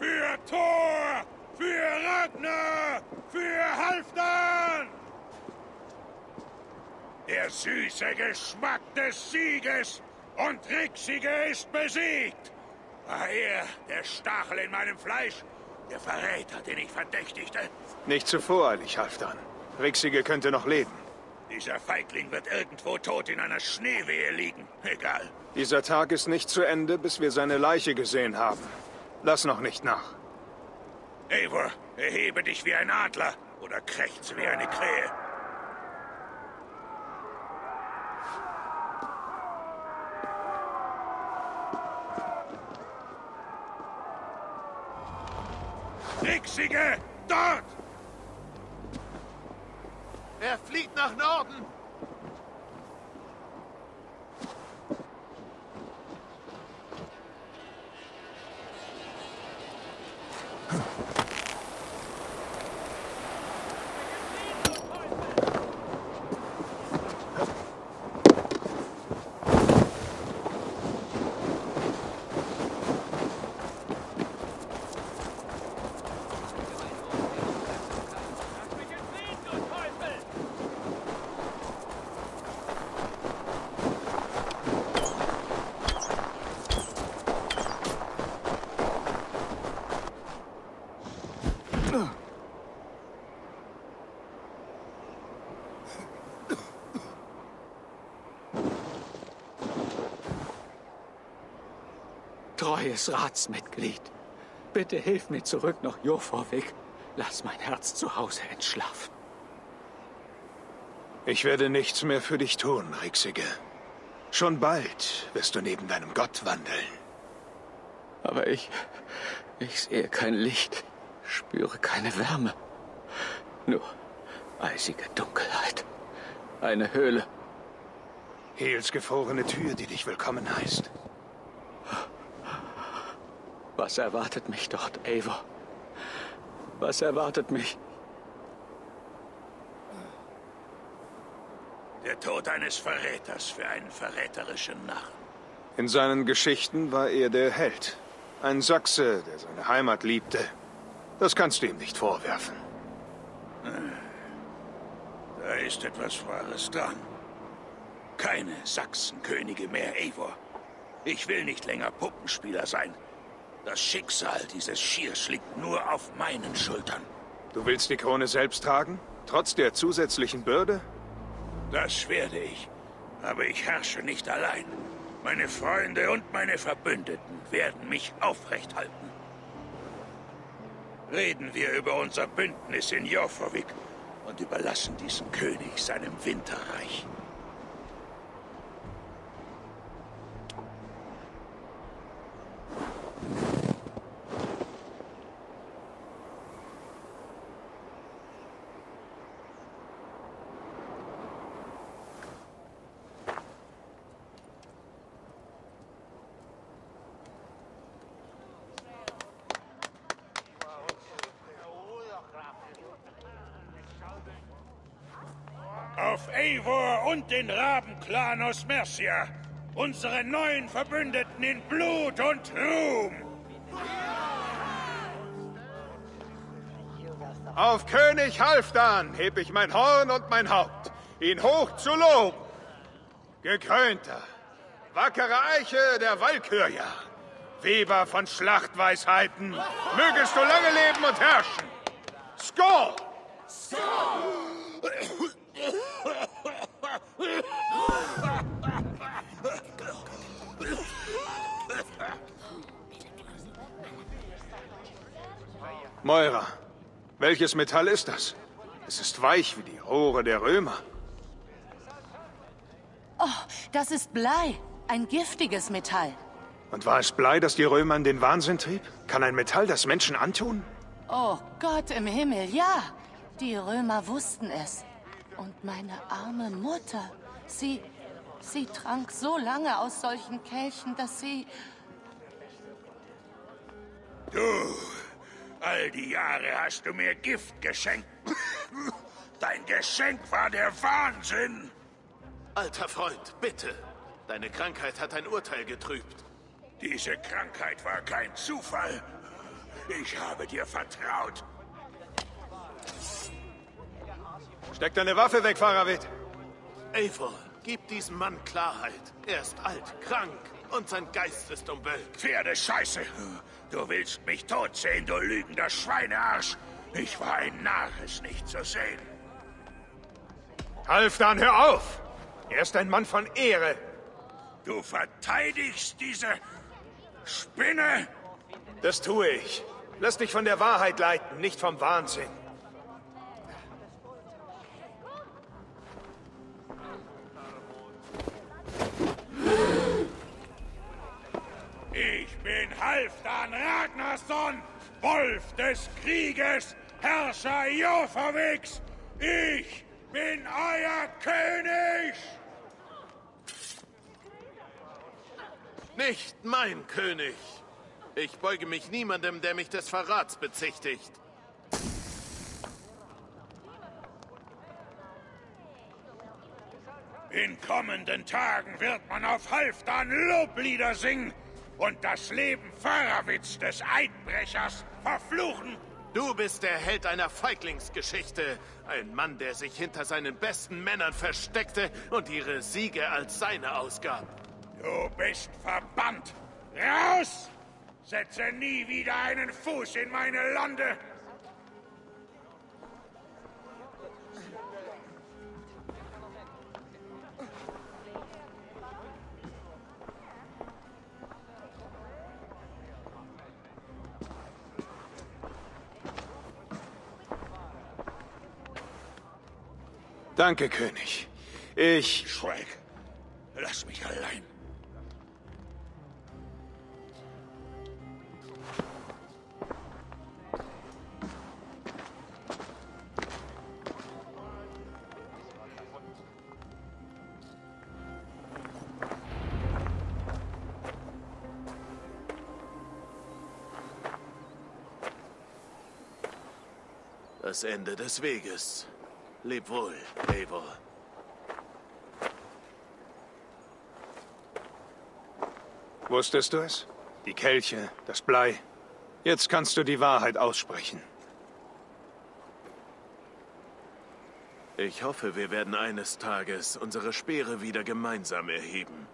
Für Thor! Für Ragnar! Für Halfdan! Der süße Geschmack des Sieges und Rixige ist besiegt! War er der Stachel in meinem Fleisch? Der Verräter, den ich verdächtigte? Nicht zu voreilig, Halfdan. Rixige könnte noch leben. Dieser Feigling wird irgendwo tot in einer Schneewehe liegen. Egal. Dieser Tag ist nicht zu Ende, bis wir seine Leiche gesehen haben. Lass noch nicht nach. Eivor, erhebe dich wie ein Adler oder krächze wie eine Krähe. Rixige! Dort! Er fliegt nach Norden. Treues Ratsmitglied. Bitte hilf mir zurück nach Jovorweg. Lass mein Herz zu Hause entschlafen. Ich werde nichts mehr für dich tun, Rixige. Schon bald wirst du neben deinem Gott wandeln. Aber ich... ich sehe kein Licht, spüre keine Wärme. Nur eisige Dunkelheit. Eine Höhle. Hels gefrorene Tür, die dich willkommen heißt. Was erwartet mich dort, Eivor? Was erwartet mich? Der Tod eines Verräters für einen verräterischen Narren. In seinen Geschichten war er der Held. Ein Sachse, der seine Heimat liebte. Das kannst du ihm nicht vorwerfen. Da ist etwas Wahres dran. Keine Sachsenkönige mehr, Eivor. Ich will nicht länger Puppenspieler sein. Das Schicksal dieses Schiers liegt nur auf meinen Schultern. Du willst die Krone selbst tragen? Trotz der zusätzlichen Bürde? Das werde ich. Aber ich herrsche nicht allein. Meine Freunde und meine Verbündeten werden mich aufrecht halten. Reden wir über unser Bündnis in Jorvovik und überlassen diesen König seinem Winterreich. Auf Eivor und den Rabenclan aus Mercia. Unsere neuen Verbündeten in Blut und Ruhm. Auf König Halfdan heb ich mein Horn und mein Haupt, ihn hoch zu loben. Gekrönter, wackere Eiche der Walkürja, Weber von Schlachtweisheiten, mögest du lange leben und herrschen. Skol! Moira, welches Metall ist das? Es ist weich wie die Rohre der Römer. Oh, das ist Blei. Ein giftiges Metall. Und war es Blei, das die Römer in den Wahnsinn trieb? Kann ein Metall das Menschen antun? Oh Gott im Himmel, ja. Die Römer wussten es. Und meine arme Mutter, sie, sie trank so lange aus solchen Kelchen, dass sie... Du, all die Jahre hast du mir Gift geschenkt. Dein Geschenk war der Wahnsinn. Alter Freund, bitte. Deine Krankheit hat ein Urteil getrübt. Diese Krankheit war kein Zufall. Ich habe dir vertraut. Steck deine Waffe weg, Faravit. Eivor, gib diesem Mann Klarheit. Er ist alt, krank und sein Geist ist umwölkt. Pferdescheiße! Du willst mich tot sehen, du lügender Schweinearsch! Ich war ein Narr, es nicht zu sehen. Halfdan, hör auf! Er ist ein Mann von Ehre. Du verteidigst diese Spinne? Das tue ich. Lass dich von der Wahrheit leiten, nicht vom Wahnsinn. Ich bin Halfdan Ragnarsson, Wolf des Krieges, Herrscher Jofoviks. Ich bin euer König! Nicht mein König. Ich beuge mich niemandem, der mich des Verrats bezichtigt. In kommenden Tagen wird man auf Halfdan Loblieder singen und das Leben Farawitz des Einbrechers verfluchen. Du bist der Held einer Feiglingsgeschichte. Ein Mann, der sich hinter seinen besten Männern versteckte und ihre Siege als seine ausgab. Du bist verbannt. Raus! Setze nie wieder einen Fuß in meine Lande. Danke, König. Ich... Shrek, lass mich allein. Das Ende des Weges. Leb wohl, Eivor. Wusstest du es? Die Kelche, das Blei. Jetzt kannst du die Wahrheit aussprechen. Ich hoffe, wir werden eines Tages unsere Speere wieder gemeinsam erheben.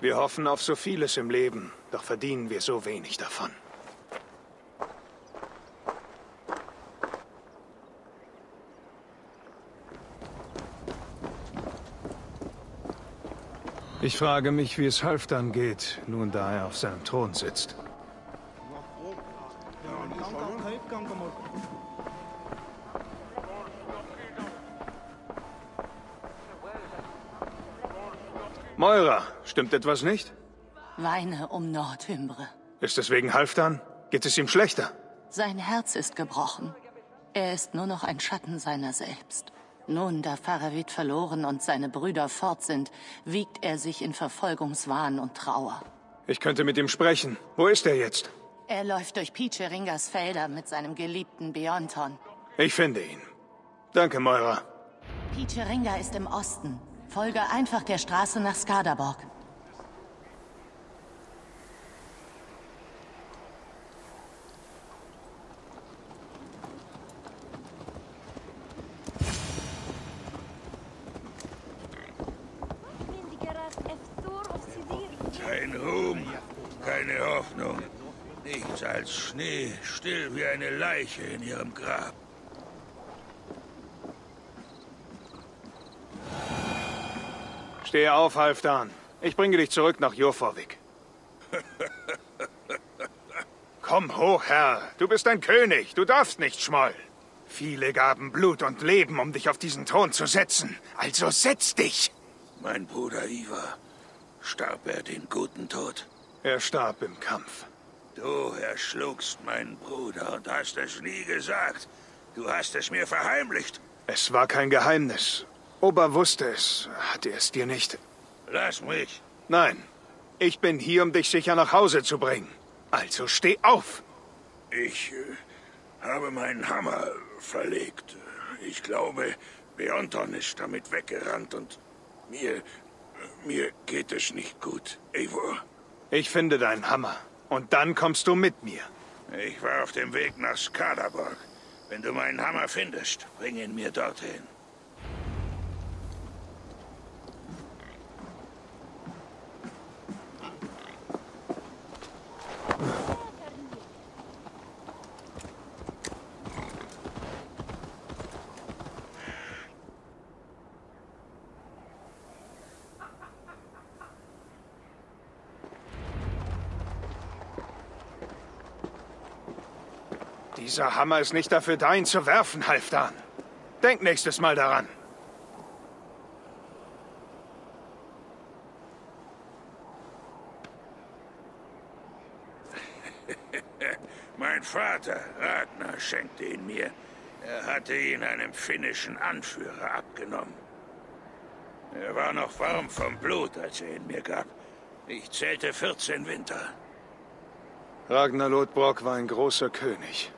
Wir hoffen auf so vieles im Leben, doch verdienen wir so wenig davon. Ich frage mich, wie es Halfdan geht, nun da er auf seinem Thron sitzt. Moira, stimmt etwas nicht? Weine um Nordhymbre. Ist es wegen Halfdan? Geht es ihm schlechter? Sein Herz ist gebrochen. Er ist nur noch ein Schatten seiner selbst. Nun, da Faravit verloren und seine Brüder fort sind, wiegt er sich in Verfolgungswahn und Trauer. Ich könnte mit ihm sprechen. Wo ist er jetzt? Er läuft durch Picheringas Felder mit seinem geliebten Beonton. Ich finde ihn. Danke, Moira. Picheringa ist im Osten. Folge einfach der Straße nach Skaderborg. Kein Ruhm, keine Hoffnung. Nichts als Schnee, still wie eine Leiche in ihrem Grab. Stehe auf, Halfdan. Ich bringe dich zurück nach Jorvik. Komm hoch, Herr. Du bist ein König. Du darfst nicht schmollen. Viele gaben Blut und Leben, um dich auf diesen Thron zu setzen. Also setz dich! Mein Bruder Ivar, starb er den guten Tod? Er starb im Kampf. Du erschlugst meinen Bruder und hast es nie gesagt. Du hast es mir verheimlicht. Es war kein Geheimnis. Ober wusste es. Hatte er es dir nicht? Lass mich. Nein. Ich bin hier, um dich sicher nach Hause zu bringen. Also steh auf! Ich äh, habe meinen Hammer verlegt. Ich glaube, Beonton ist damit weggerannt und mir... mir geht es nicht gut, Eivor. Ich finde deinen Hammer. Und dann kommst du mit mir. Ich war auf dem Weg nach Skaderborg. Wenn du meinen Hammer findest, bring ihn mir dorthin. Dieser Hammer ist nicht dafür da, ihn zu werfen, Halfdan. Denk nächstes Mal daran. mein Vater, Ragnar, schenkte ihn mir. Er hatte ihn einem finnischen Anführer abgenommen. Er war noch warm vom Blut, als er ihn mir gab. Ich zählte 14 Winter. Ragnar Lodbrok war ein großer König.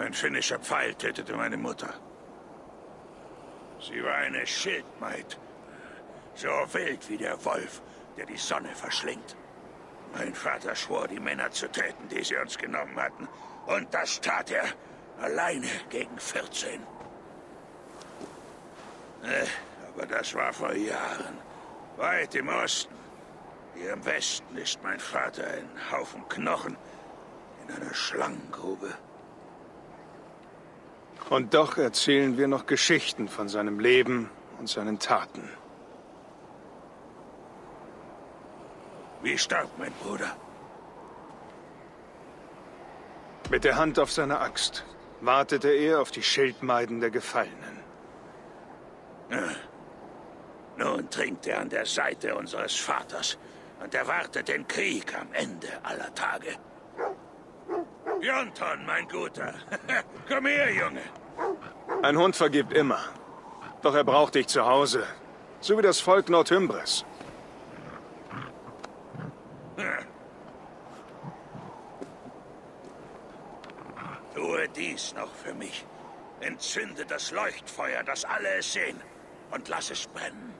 Ein finnischer Pfeil tötete meine Mutter. Sie war eine Schildmaid. So wild wie der Wolf, der die Sonne verschlingt. Mein Vater schwor, die Männer zu töten, die sie uns genommen hatten. Und das tat er. Alleine gegen 14. Äh, aber das war vor Jahren. Weit im Osten. Hier im Westen ist mein Vater ein Haufen Knochen in einer Schlangengrube. Und doch erzählen wir noch Geschichten von seinem Leben und seinen Taten. Wie starb mein Bruder? Mit der Hand auf seiner Axt wartete er auf die Schildmeiden der Gefallenen. Nun trinkt er an der Seite unseres Vaters und erwartet den Krieg am Ende aller Tage. Jonton, mein Guter. Komm her, Junge. Ein Hund vergibt immer. Doch er braucht dich zu Hause. So wie das Volk Nordhymbres. Tue dies noch für mich. Entzünde das Leuchtfeuer, dass alle es sehen. Und lass es brennen.